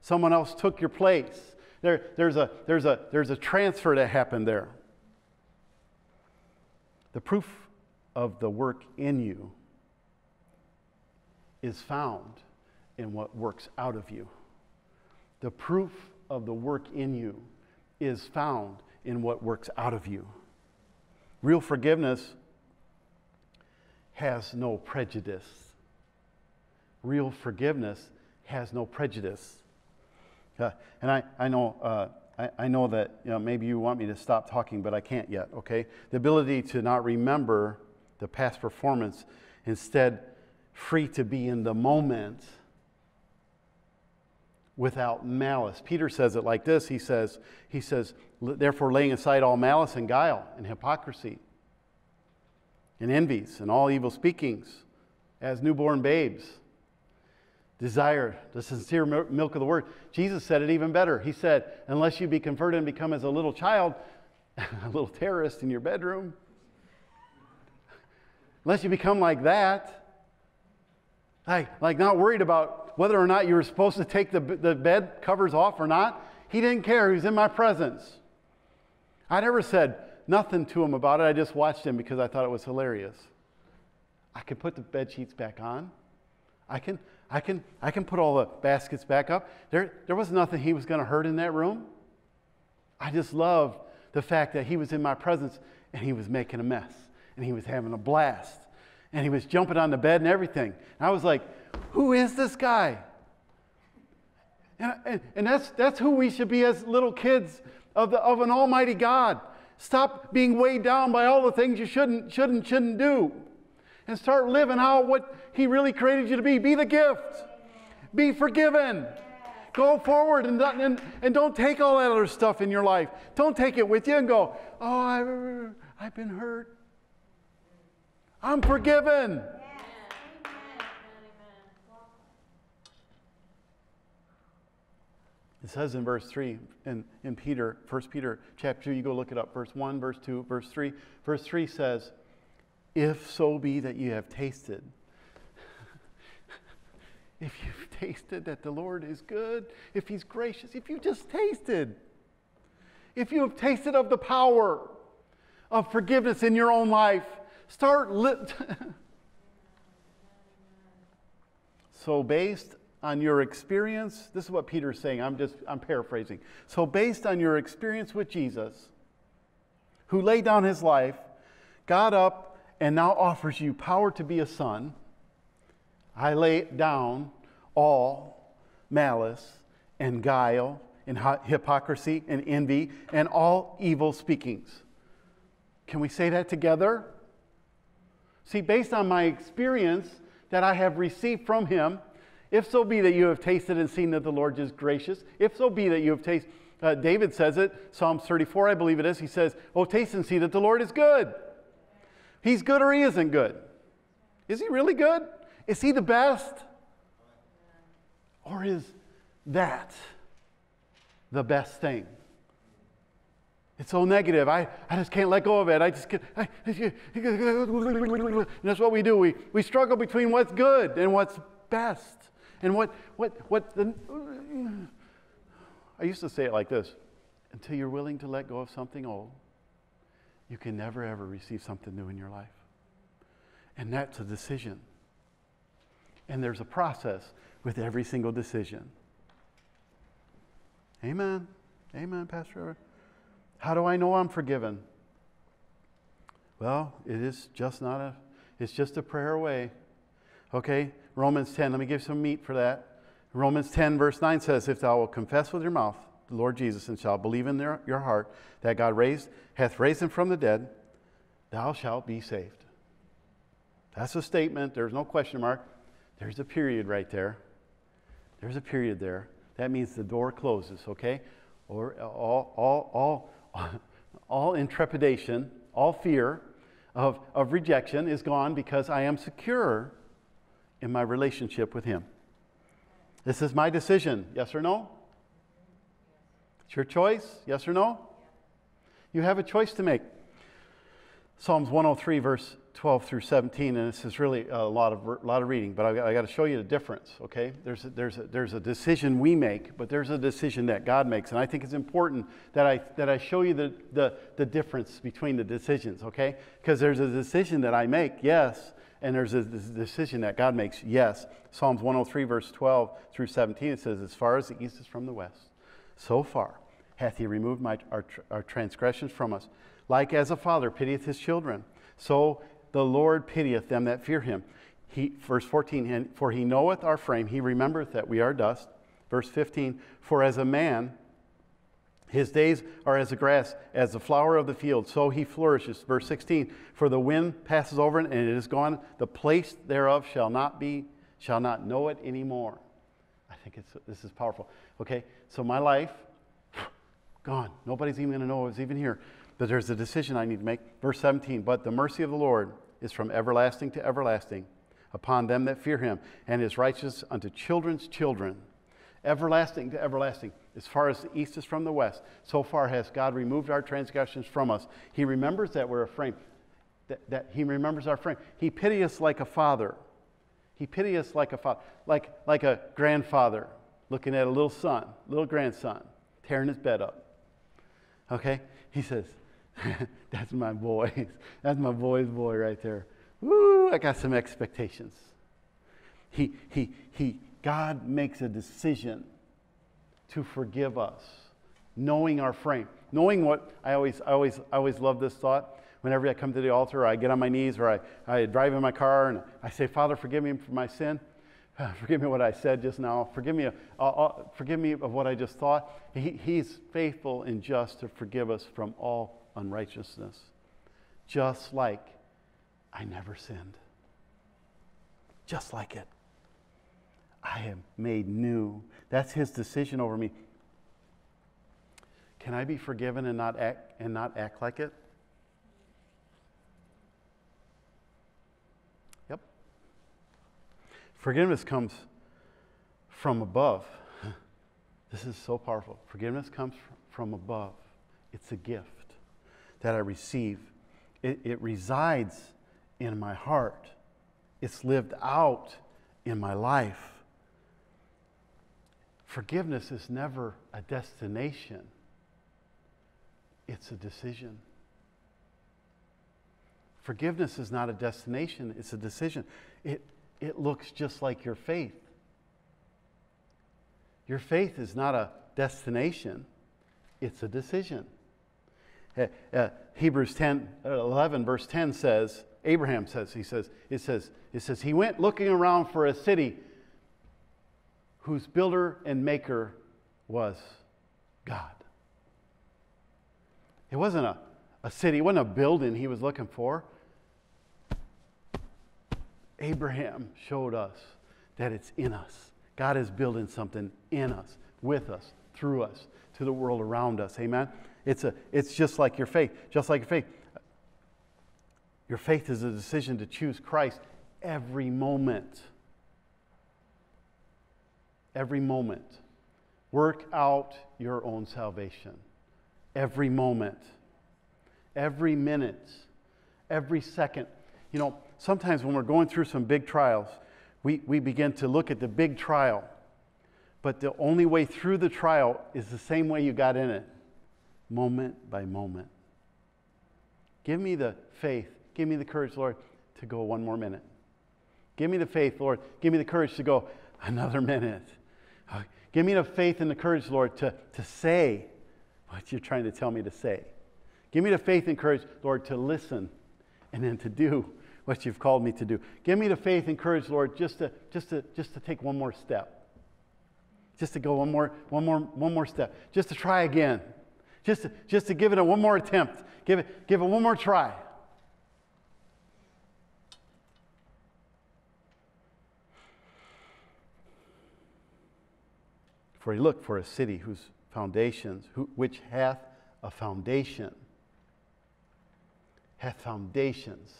Someone else took your place. There, there's, a, there's, a, there's a transfer that happened there. The proof of the work in you is found in what works out of you. The proof of the work in you is found in what works out of you. Real forgiveness has no prejudice. Real forgiveness has no prejudice. Uh, and I, I know. Uh, I, I know that you know, maybe you want me to stop talking, but I can't yet, okay? The ability to not remember the past performance, instead, free to be in the moment without malice. Peter says it like this. He says, he says, therefore laying aside all malice and guile and hypocrisy and envies and all evil speakings as newborn babes desire the sincere milk of the word. Jesus said it even better. He said, Unless you be converted and become as a little child, a little terrorist in your bedroom, unless you become like that, like, like not worried about whether or not you were supposed to take the, the bed covers off or not, he didn't care. He was in my presence. I never said nothing to him about it. I just watched him because I thought it was hilarious. I could put the bed sheets back on. I can, I can, I can put all the baskets back up. There, there was nothing he was going to hurt in that room. I just love the fact that he was in my presence and he was making a mess and he was having a blast and he was jumping on the bed and everything. And I was like, who is this guy? And, and, and that's, that's who we should be as little kids of, the, of an almighty God. Stop being weighed down by all the things you shouldn't, shouldn't, shouldn't do and start living out what He really created you to be. Be the gift, be forgiven. Go forward and, and, and don't take all that other stuff in your life. Don't take it with you and go, oh, I, I've been hurt. I'm forgiven. It says in verse 3 in, in Peter, 1 Peter chapter 2, you go look it up, verse 1, verse 2, verse 3. Verse 3 says, if so be that you have tasted. if you've tasted that the Lord is good, if He's gracious, if you just tasted, if you have tasted of the power of forgiveness in your own life, start. Li- so, based on your experience, this is what Peter's saying. I'm just I'm paraphrasing. So, based on your experience with Jesus, who laid down his life, got up and now offers you power to be a son, I lay down all malice and guile and hypocrisy and envy and all evil speakings. Can we say that together? See, based on my experience that I have received from him, if so be that you have tasted and seen that the Lord is gracious, if so be that you have tasted, uh, David says it, Psalms 34, I believe it is, he says, Oh, taste and see that the Lord is good. He's good or he isn't good. Is he really good? Is he the best? Or is that the best thing? It's so negative. I, I just can't let go of it. I just can't. I, and that's what we do. We, we struggle between what's good and what's best. And what, what, what the. I used to say it like this until you're willing to let go of something old, you can never ever receive something new in your life. And that's a decision. And there's a process with every single decision. Amen. Amen, Pastor. How do I know I'm forgiven? Well, it is just not a, it's just a prayer away. Okay, Romans 10, let me give some meat for that. Romans 10, verse 9 says, If thou wilt confess with your mouth Lord Jesus and shalt believe in their, your heart that God raised, hath raised him from the dead, thou shalt be saved. That's a statement. There's no question mark. There's a period right there. There's a period there. That means the door closes, okay? Or all, all, all, all intrepidation, all fear of, of rejection is gone because I am secure in my relationship with Him. This is my decision, yes or no? It's your choice, yes or no? You have a choice to make. Psalms 103, verse 12 through 17, and this is really a lot of, a lot of reading, but I, got to show you the difference, okay? There's a, there's, a, there's a decision we make, but there's a decision that God makes. And I think it's important that I, that I show you the, the, the difference between the decisions, okay? Because there's a decision that I make, yes, And there's a decision that God makes. Yes. Psalms 103, verse 12 through 17, it says, As far as the east is from the west, so far hath he removed my, our, our transgressions from us. Like as a father pitieth his children, so the Lord pitieth them that fear him. He, verse 14, for he knoweth our frame, he remembereth that we are dust. Verse 15, for as a man, his days are as the grass, as the flower of the field, so he flourishes. Verse 16, for the wind passes over it and it is gone, the place thereof shall not be, shall not know it anymore. I think it's, this is powerful. Okay, so my life, gone. Nobody's even going to know I was even here. But there's a decision I need to make. Verse 17, but the mercy of the Lord is from everlasting to everlasting upon them that fear him, and his righteousness unto children's children. Everlasting to everlasting. As far as the east is from the west, so far has God removed our transgressions from us. He remembers that we're a frame, that, that He remembers our frame. He pities us like a father. He pities us like a father, like, like a grandfather looking at a little son, little grandson, tearing his bed up. Okay? He says, That's my boy. That's my boy's boy right there. Woo, I got some expectations. He, he, he, God makes a decision to forgive us, knowing our frame, knowing what I always, I always, I always love this thought. Whenever I come to the altar, or I get on my knees, or I, I drive in my car, and I say, Father, forgive me for my sin. Forgive me what I said just now. Forgive me, uh, uh, forgive me of what I just thought. He, he's faithful and just to forgive us from all unrighteousness, just like I never sinned. Just like it. I am made new. That's his decision over me. Can I be forgiven and not act, and not act like it? Forgiveness comes from above. This is so powerful. Forgiveness comes from above. It's a gift that I receive. It, it resides in my heart, it's lived out in my life. Forgiveness is never a destination, it's a decision. Forgiveness is not a destination, it's a decision. It, it looks just like your faith. Your faith is not a destination, it's a decision. Uh, Hebrews 10, uh, 11, verse 10 says, Abraham says, he says, it says, it says, he went looking around for a city whose builder and maker was God. It wasn't a, a city, it wasn't a building he was looking for. Abraham showed us that it's in us. God is building something in us, with us, through us, to the world around us. Amen? It's, a, it's just like your faith. Just like your faith. Your faith is a decision to choose Christ every moment. Every moment. Work out your own salvation. Every moment. Every minute. Every second. You know, sometimes when we're going through some big trials, we, we begin to look at the big trial. But the only way through the trial is the same way you got in it, moment by moment. Give me the faith Give me the courage, Lord, to go one more minute. Give me the faith, Lord. Give me the courage to go another minute. Uh, give me the faith and the courage, Lord, to, to say what you're trying to tell me to say. Give me the faith and courage, Lord, to listen and then to do what you've called me to do. Give me the faith and courage, Lord, just to, just to, just to take one more step. Just to go one more, one more, one more step. Just to try again. Just to, just to give it a one more attempt. Give it, give it one more try. For he looked for a city whose foundations, who, which hath a foundation, hath foundations,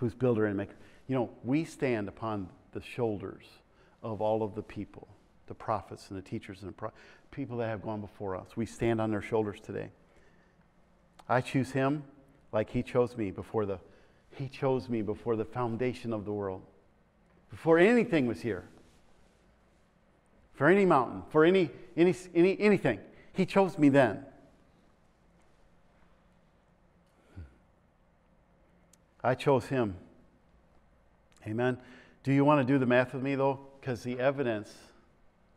whose builder and maker. You know, we stand upon the shoulders of all of the people, the prophets and the teachers and the pro- people that have gone before us. We stand on their shoulders today. I choose him like he chose me before the he chose me before the foundation of the world. Before anything was here for any mountain, for any, any, any, anything. He chose me then. I chose him. Amen. Do you want to do the math with me, though? Because the evidence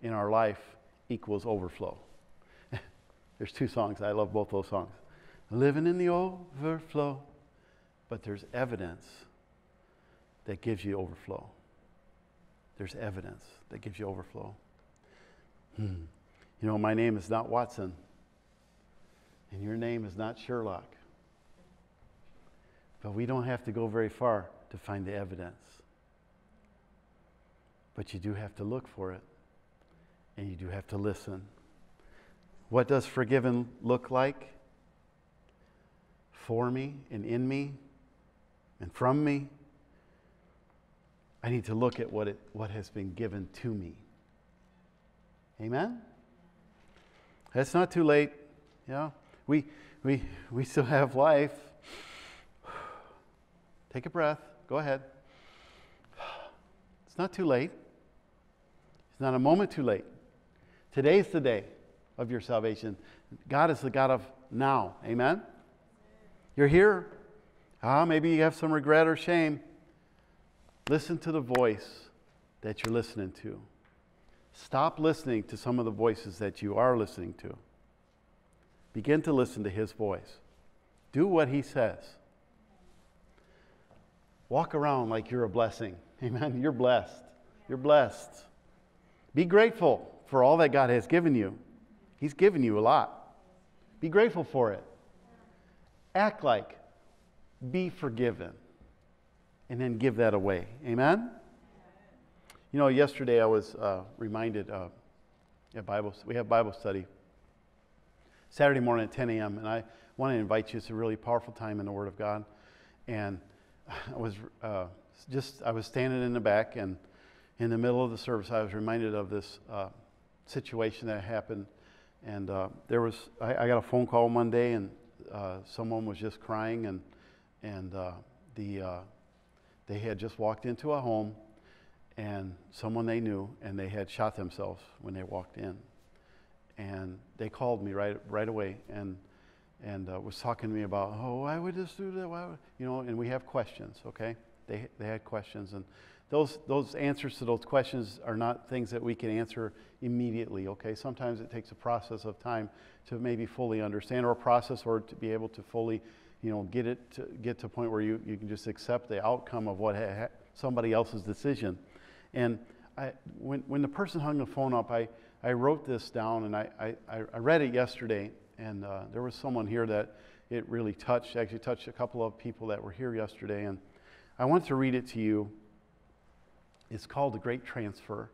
in our life equals overflow. there's two songs. I love both those songs. Living in the overflow, but there's evidence that gives you overflow. There's evidence that gives you overflow. Hmm. You know, my name is not Watson, and your name is not Sherlock. But we don't have to go very far to find the evidence. But you do have to look for it, and you do have to listen. What does forgiven look like? For me and in me and from me. I need to look at what, it, what has been given to me. Amen? It's not too late. You know, we, we, we still have life. Take a breath. Go ahead. It's not too late. It's not a moment too late. Today's the day of your salvation. God is the God of now. Amen? You're here. Ah, maybe you have some regret or shame. Listen to the voice that you're listening to. Stop listening to some of the voices that you are listening to. Begin to listen to his voice. Do what he says. Walk around like you're a blessing. Amen. You're blessed. You're blessed. Be grateful for all that God has given you. He's given you a lot. Be grateful for it. Act like, be forgiven, and then give that away. Amen? You know, yesterday I was uh, reminded uh, Bible, we have Bible study Saturday morning at 10 a.m., and I want to invite you. It's a really powerful time in the Word of God. And I was uh, just, I was standing in the back, and in the middle of the service, I was reminded of this uh, situation that happened. And uh, there was, I, I, got a phone call one day, and uh, someone was just crying, and, and uh, the, uh, they had just walked into a home, and someone they knew, and they had shot themselves when they walked in. And they called me right, right away, and and uh, was talking to me about, oh, why would this do that? Why would, you know, and we have questions, okay? They, they had questions, and those, those answers to those questions are not things that we can answer immediately, okay? Sometimes it takes a process of time to maybe fully understand or a process or to be able to fully, you know, get it to get to a point where you, you can just accept the outcome of what ha- somebody else's decision. And I, when, when the person hung the phone up, I, I wrote this down and I, I, I read it yesterday and uh, there was someone here that it really touched, actually touched a couple of people that were here yesterday. And I want to read it to you. It's called The Great Transfer.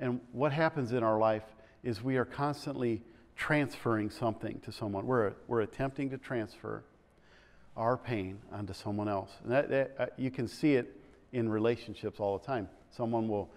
And what happens in our life is we are constantly transferring something to someone. We're, we're attempting to transfer our pain onto someone else. And that, that uh, you can see it in relationships all the time. Someone will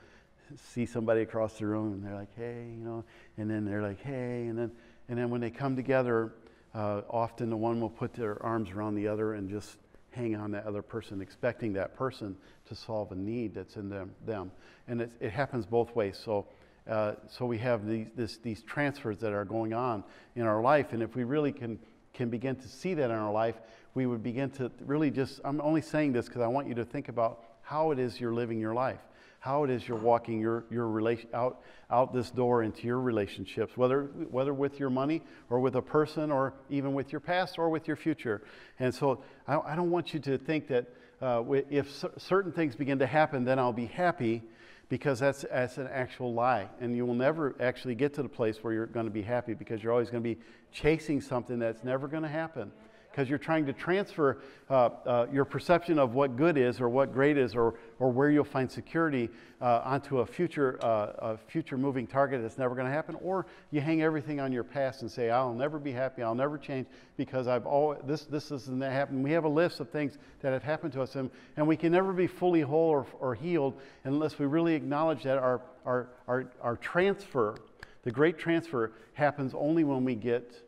see somebody across the room and they're like, hey, you know, and then they're like, hey, and then and then when they come together, uh, often the one will put their arms around the other and just hang on that other person, expecting that person to solve a need that's in them. them. And it, it happens both ways. So, uh, so we have these, this, these transfers that are going on in our life. And if we really can, can begin to see that in our life, we would begin to really just, I'm only saying this because I want you to think about how it is you're living your life how it is you're walking your, your relation, out, out this door into your relationships, whether, whether with your money or with a person or even with your past or with your future. And so I, I don't want you to think that uh, if certain things begin to happen, then I'll be happy because that's, that's an actual lie. And you will never actually get to the place where you're going to be happy because you're always going to be chasing something that's never going to happen because you're trying to transfer uh, uh, your perception of what good is or what great is or, or where you'll find security uh, onto a future, uh, a future moving target that's never going to happen. Or you hang everything on your past and say, I'll never be happy, I'll never change because I've always, this, this isn't that happened. We have a list of things that have happened to us and, and we can never be fully whole or, or healed unless we really acknowledge that our, our, our, our transfer, the great transfer, happens only when we get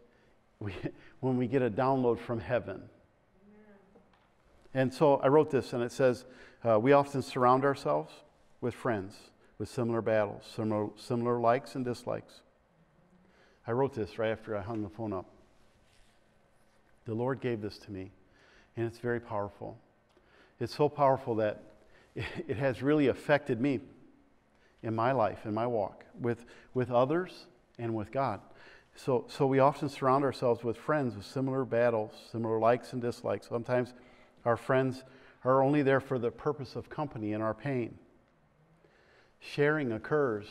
we, when we get a download from heaven. And so I wrote this, and it says, uh, We often surround ourselves with friends with similar battles, similar, similar likes and dislikes. I wrote this right after I hung the phone up. The Lord gave this to me, and it's very powerful. it's so powerful that it has really affected me in my life, in my walk with, with others and with God. So, so we often surround ourselves with friends with similar battles, similar likes and dislikes. Sometimes our friends are only there for the purpose of company in our pain. Sharing occurs.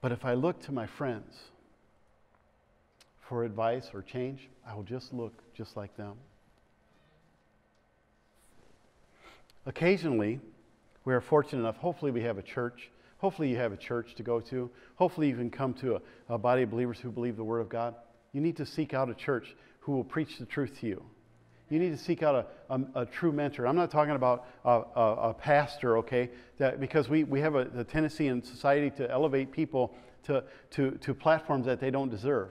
But if I look to my friends for advice or change, I will just look just like them. Occasionally, we are fortunate enough, hopefully, we have a church. Hopefully, you have a church to go to. Hopefully, you can come to a, a body of believers who believe the Word of God. You need to seek out a church who will preach the truth to you. You need to seek out a, a, a true mentor. I'm not talking about a, a pastor, okay? That, because we, we have a, tendency in society to elevate people to, to, to platforms that they don't deserve.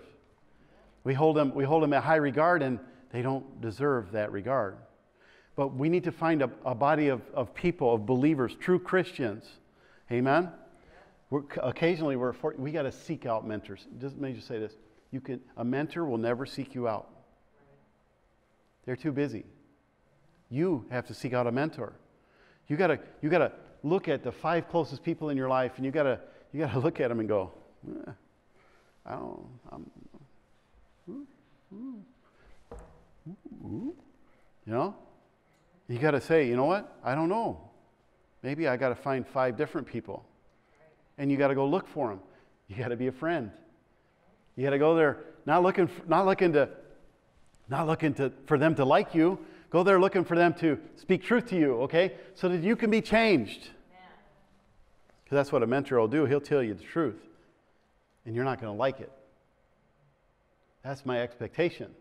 We hold, them, we hold them at high regard, and they don't deserve that regard. But we need to find a, a body of, of people, of believers, true Christians. Amen? We're, occasionally, we're we got to seek out mentors. Just, let me just say this. You can, a mentor will never seek you out. They're too busy. You have to seek out a mentor. You got to you got to look at the five closest people in your life, and you got to you got to look at them and go, eh, I don't. I'm, ooh, ooh, ooh, you know, you got to say, you know what? I don't know. Maybe I got to find five different people. And you got to go look for them. You got to be a friend. You got to go there, not looking, for, not looking to, not looking to, for them to like you. Go there looking for them to speak truth to you, okay? So that you can be changed. Because that's what a mentor will do. He'll tell you the truth, and you're not going to like it. That's my expectation.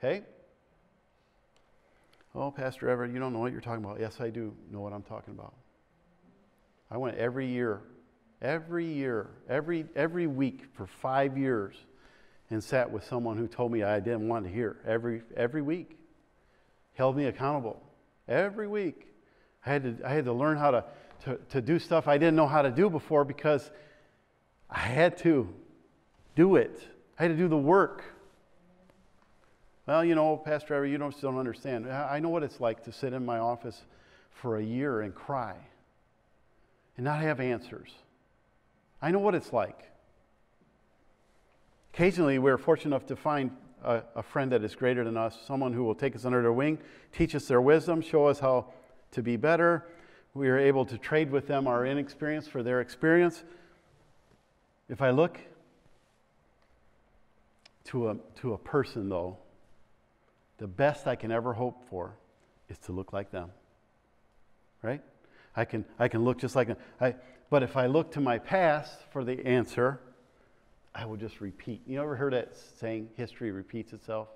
Okay? Oh, Pastor Everett, you don't know what you're talking about. Yes, I do know what I'm talking about. I went every year, every year, every, every week for five years and sat with someone who told me I didn't want to hear every, every week. Held me accountable every week. I had to, I had to learn how to, to, to do stuff I didn't know how to do before because I had to do it. I had to do the work. Well, you know, Pastor Trevor, you don't, don't understand. I know what it's like to sit in my office for a year and cry and not have answers. I know what it's like. Occasionally, we're fortunate enough to find a, a, friend that is greater than us, someone who will take us under their wing, teach us their wisdom, show us how to be better. We are able to trade with them our inexperience for their experience. If I look to a, to a person, though, the best I can ever hope for is to look like them. Right? I can, I can look just like them. I, but if I look to my past for the answer, I will just repeat. You ever heard that saying, history repeats itself?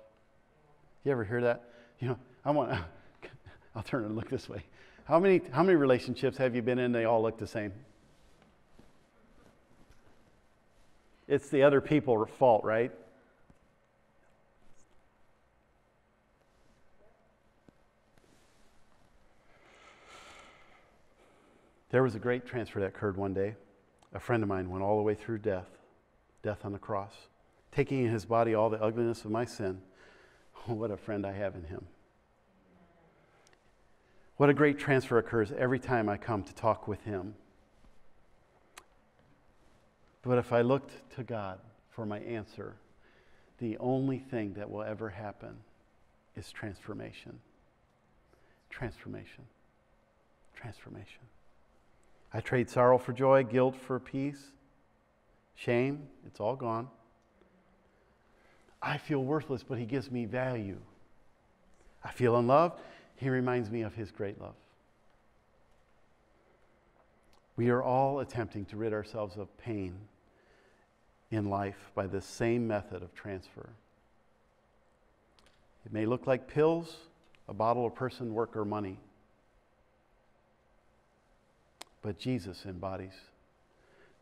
You ever hear that? You know, I want I'll turn and look this way. How many, how many relationships have you been in? They all look the same. It's the other people's fault, right? There was a great transfer that occurred one day. A friend of mine went all the way through death, death on the cross, taking in his body all the ugliness of my sin. What a friend I have in him. What a great transfer occurs every time I come to talk with him. But if I looked to God for my answer, the only thing that will ever happen is transformation. Transformation. Transformation. I trade sorrow for joy, guilt for peace, shame, it's all gone. I feel worthless, but He gives me value. I feel unloved, He reminds me of His great love. We are all attempting to rid ourselves of pain in life by this same method of transfer. It may look like pills, a bottle, a person, work, or money. But Jesus embodies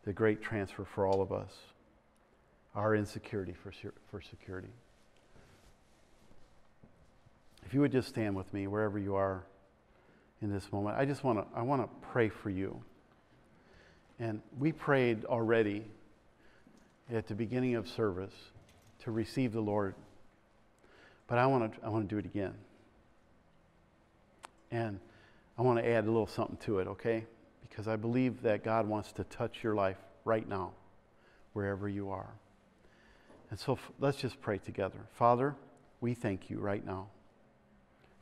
the great transfer for all of us our insecurity for, for security. If you would just stand with me wherever you are in this moment, I just want to I want to pray for you. And we prayed already at the beginning of service to receive the Lord. But I want to I want to do it again. And I want to add a little something to it, okay? Because I believe that God wants to touch your life right now, wherever you are. And so f- let's just pray together. Father, we thank you right now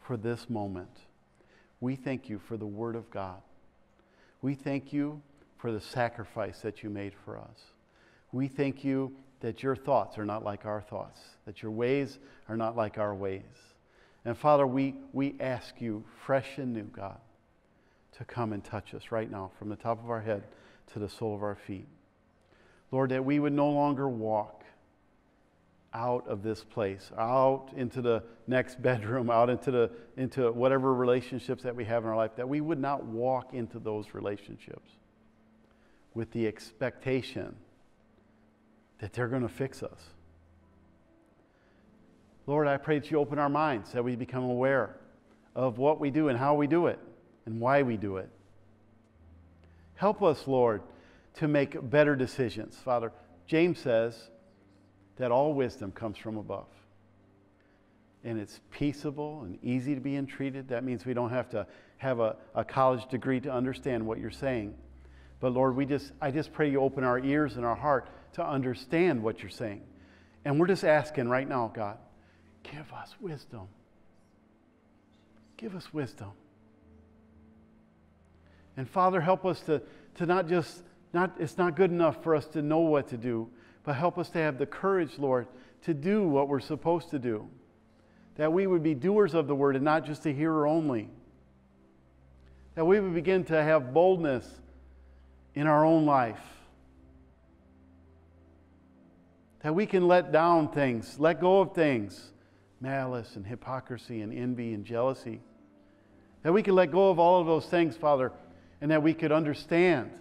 for this moment. We thank you for the Word of God. We thank you for the sacrifice that you made for us. We thank you that your thoughts are not like our thoughts, that your ways are not like our ways. And Father, we, we ask you, fresh and new, God, to come and touch us right now from the top of our head to the sole of our feet. Lord, that we would no longer walk out of this place, out into the next bedroom, out into, the, into whatever relationships that we have in our life, that we would not walk into those relationships with the expectation that they're going to fix us. Lord, I pray that you open our minds, that we become aware of what we do and how we do it and why we do it. Help us, Lord, to make better decisions. Father, James says that all wisdom comes from above. And it's peaceable and easy to be entreated. That means we don't have to have a, a college degree to understand what you're saying. But Lord, we just, I just pray you open our ears and our heart to understand what you're saying. And we're just asking right now, God, give us wisdom. Give us wisdom. And Father, help us to, to not just, not, it's not good enough for us to know what to do, but help us to have the courage, Lord, to do what we're supposed to do. That we would be doers of the word and not just a hearer only. That we would begin to have boldness in our own life. That we can let down things, let go of things, malice and hypocrisy and envy and jealousy. That we can let go of all of those things, Father, and that we could understand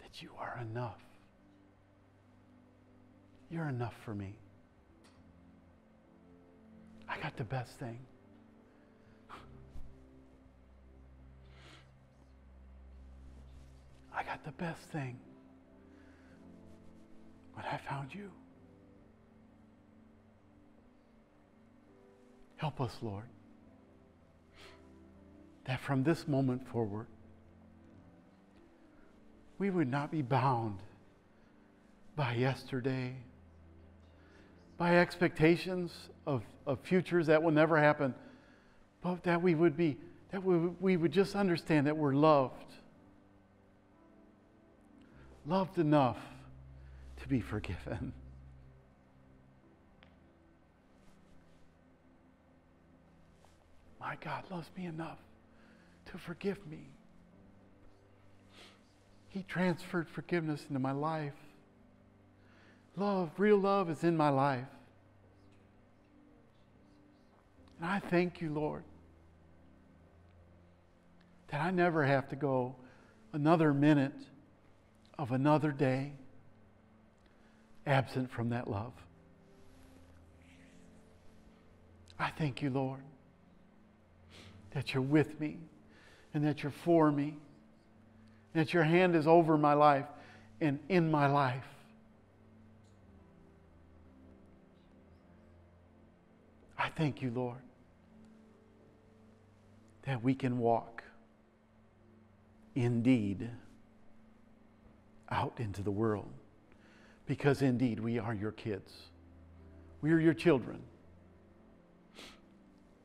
that you are enough. You're enough for me. I got the best thing. I got the best thing when I found you. Help us, Lord, that from this moment forward, we would not be bound by yesterday, by expectations of, of futures that will never happen, but that we would be, that we, we would just understand that we're loved loved enough to be forgiven. My God loves me enough to forgive me. He transferred forgiveness into my life. Love, real love is in my life. And I thank you, Lord, that I never have to go another minute of another day absent from that love. I thank you, Lord, that you're with me and that you're for me, that your hand is over my life and in my life. I thank you, Lord, that we can walk indeed out into the world. Because indeed, we are your kids. We are your children.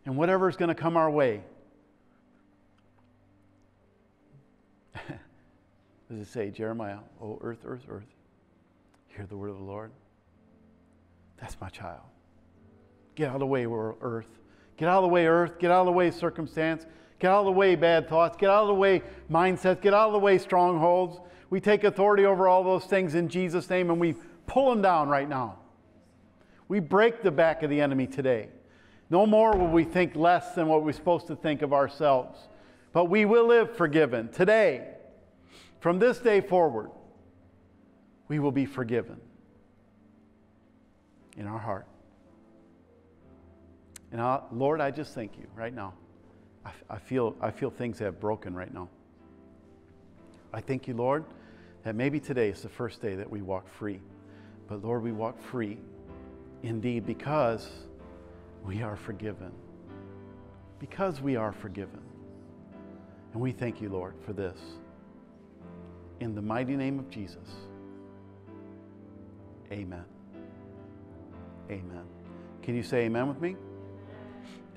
And whatever is going to come our way, does it say, Jeremiah, oh, earth, earth, earth, hear the word of the Lord? That's my child. Get out of the way, world, earth. Get out of the way, earth. Get out of the way, circumstance. Get out of the way, bad thoughts. Get out of the way, mindsets. Get out of the way, strongholds. We take authority over all those things in Jesus' name and we pull them down right now. We break the back of the enemy today. No more will we think less than what we're supposed to think of ourselves, but we will live forgiven. Today, from this day forward, we will be forgiven in our heart. And I, Lord, I just thank you right now. I, I, feel, I feel things have broken right now. I thank you, Lord that maybe today is the first day that we walk free. But Lord, we walk free indeed because we are forgiven. because we are forgiven. And we thank you, Lord, for this. In the mighty name of Jesus. Amen. Amen. Can you say amen with me?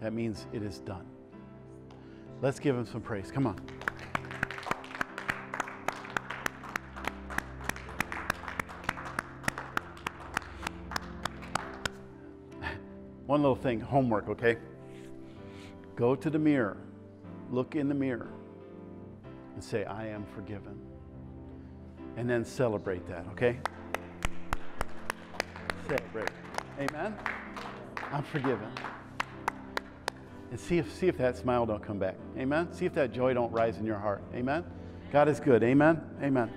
That means it is done. Let's give him some praise. Come on. One little thing, homework, okay? Go to the mirror, look in the mirror, and say, I am forgiven. And then celebrate that, okay? Celebrate. Amen? I'm forgiven. And see if, see if that smile don't come back. Amen? See if that joy don't rise in your heart. Amen? God is good. Amen? Amen.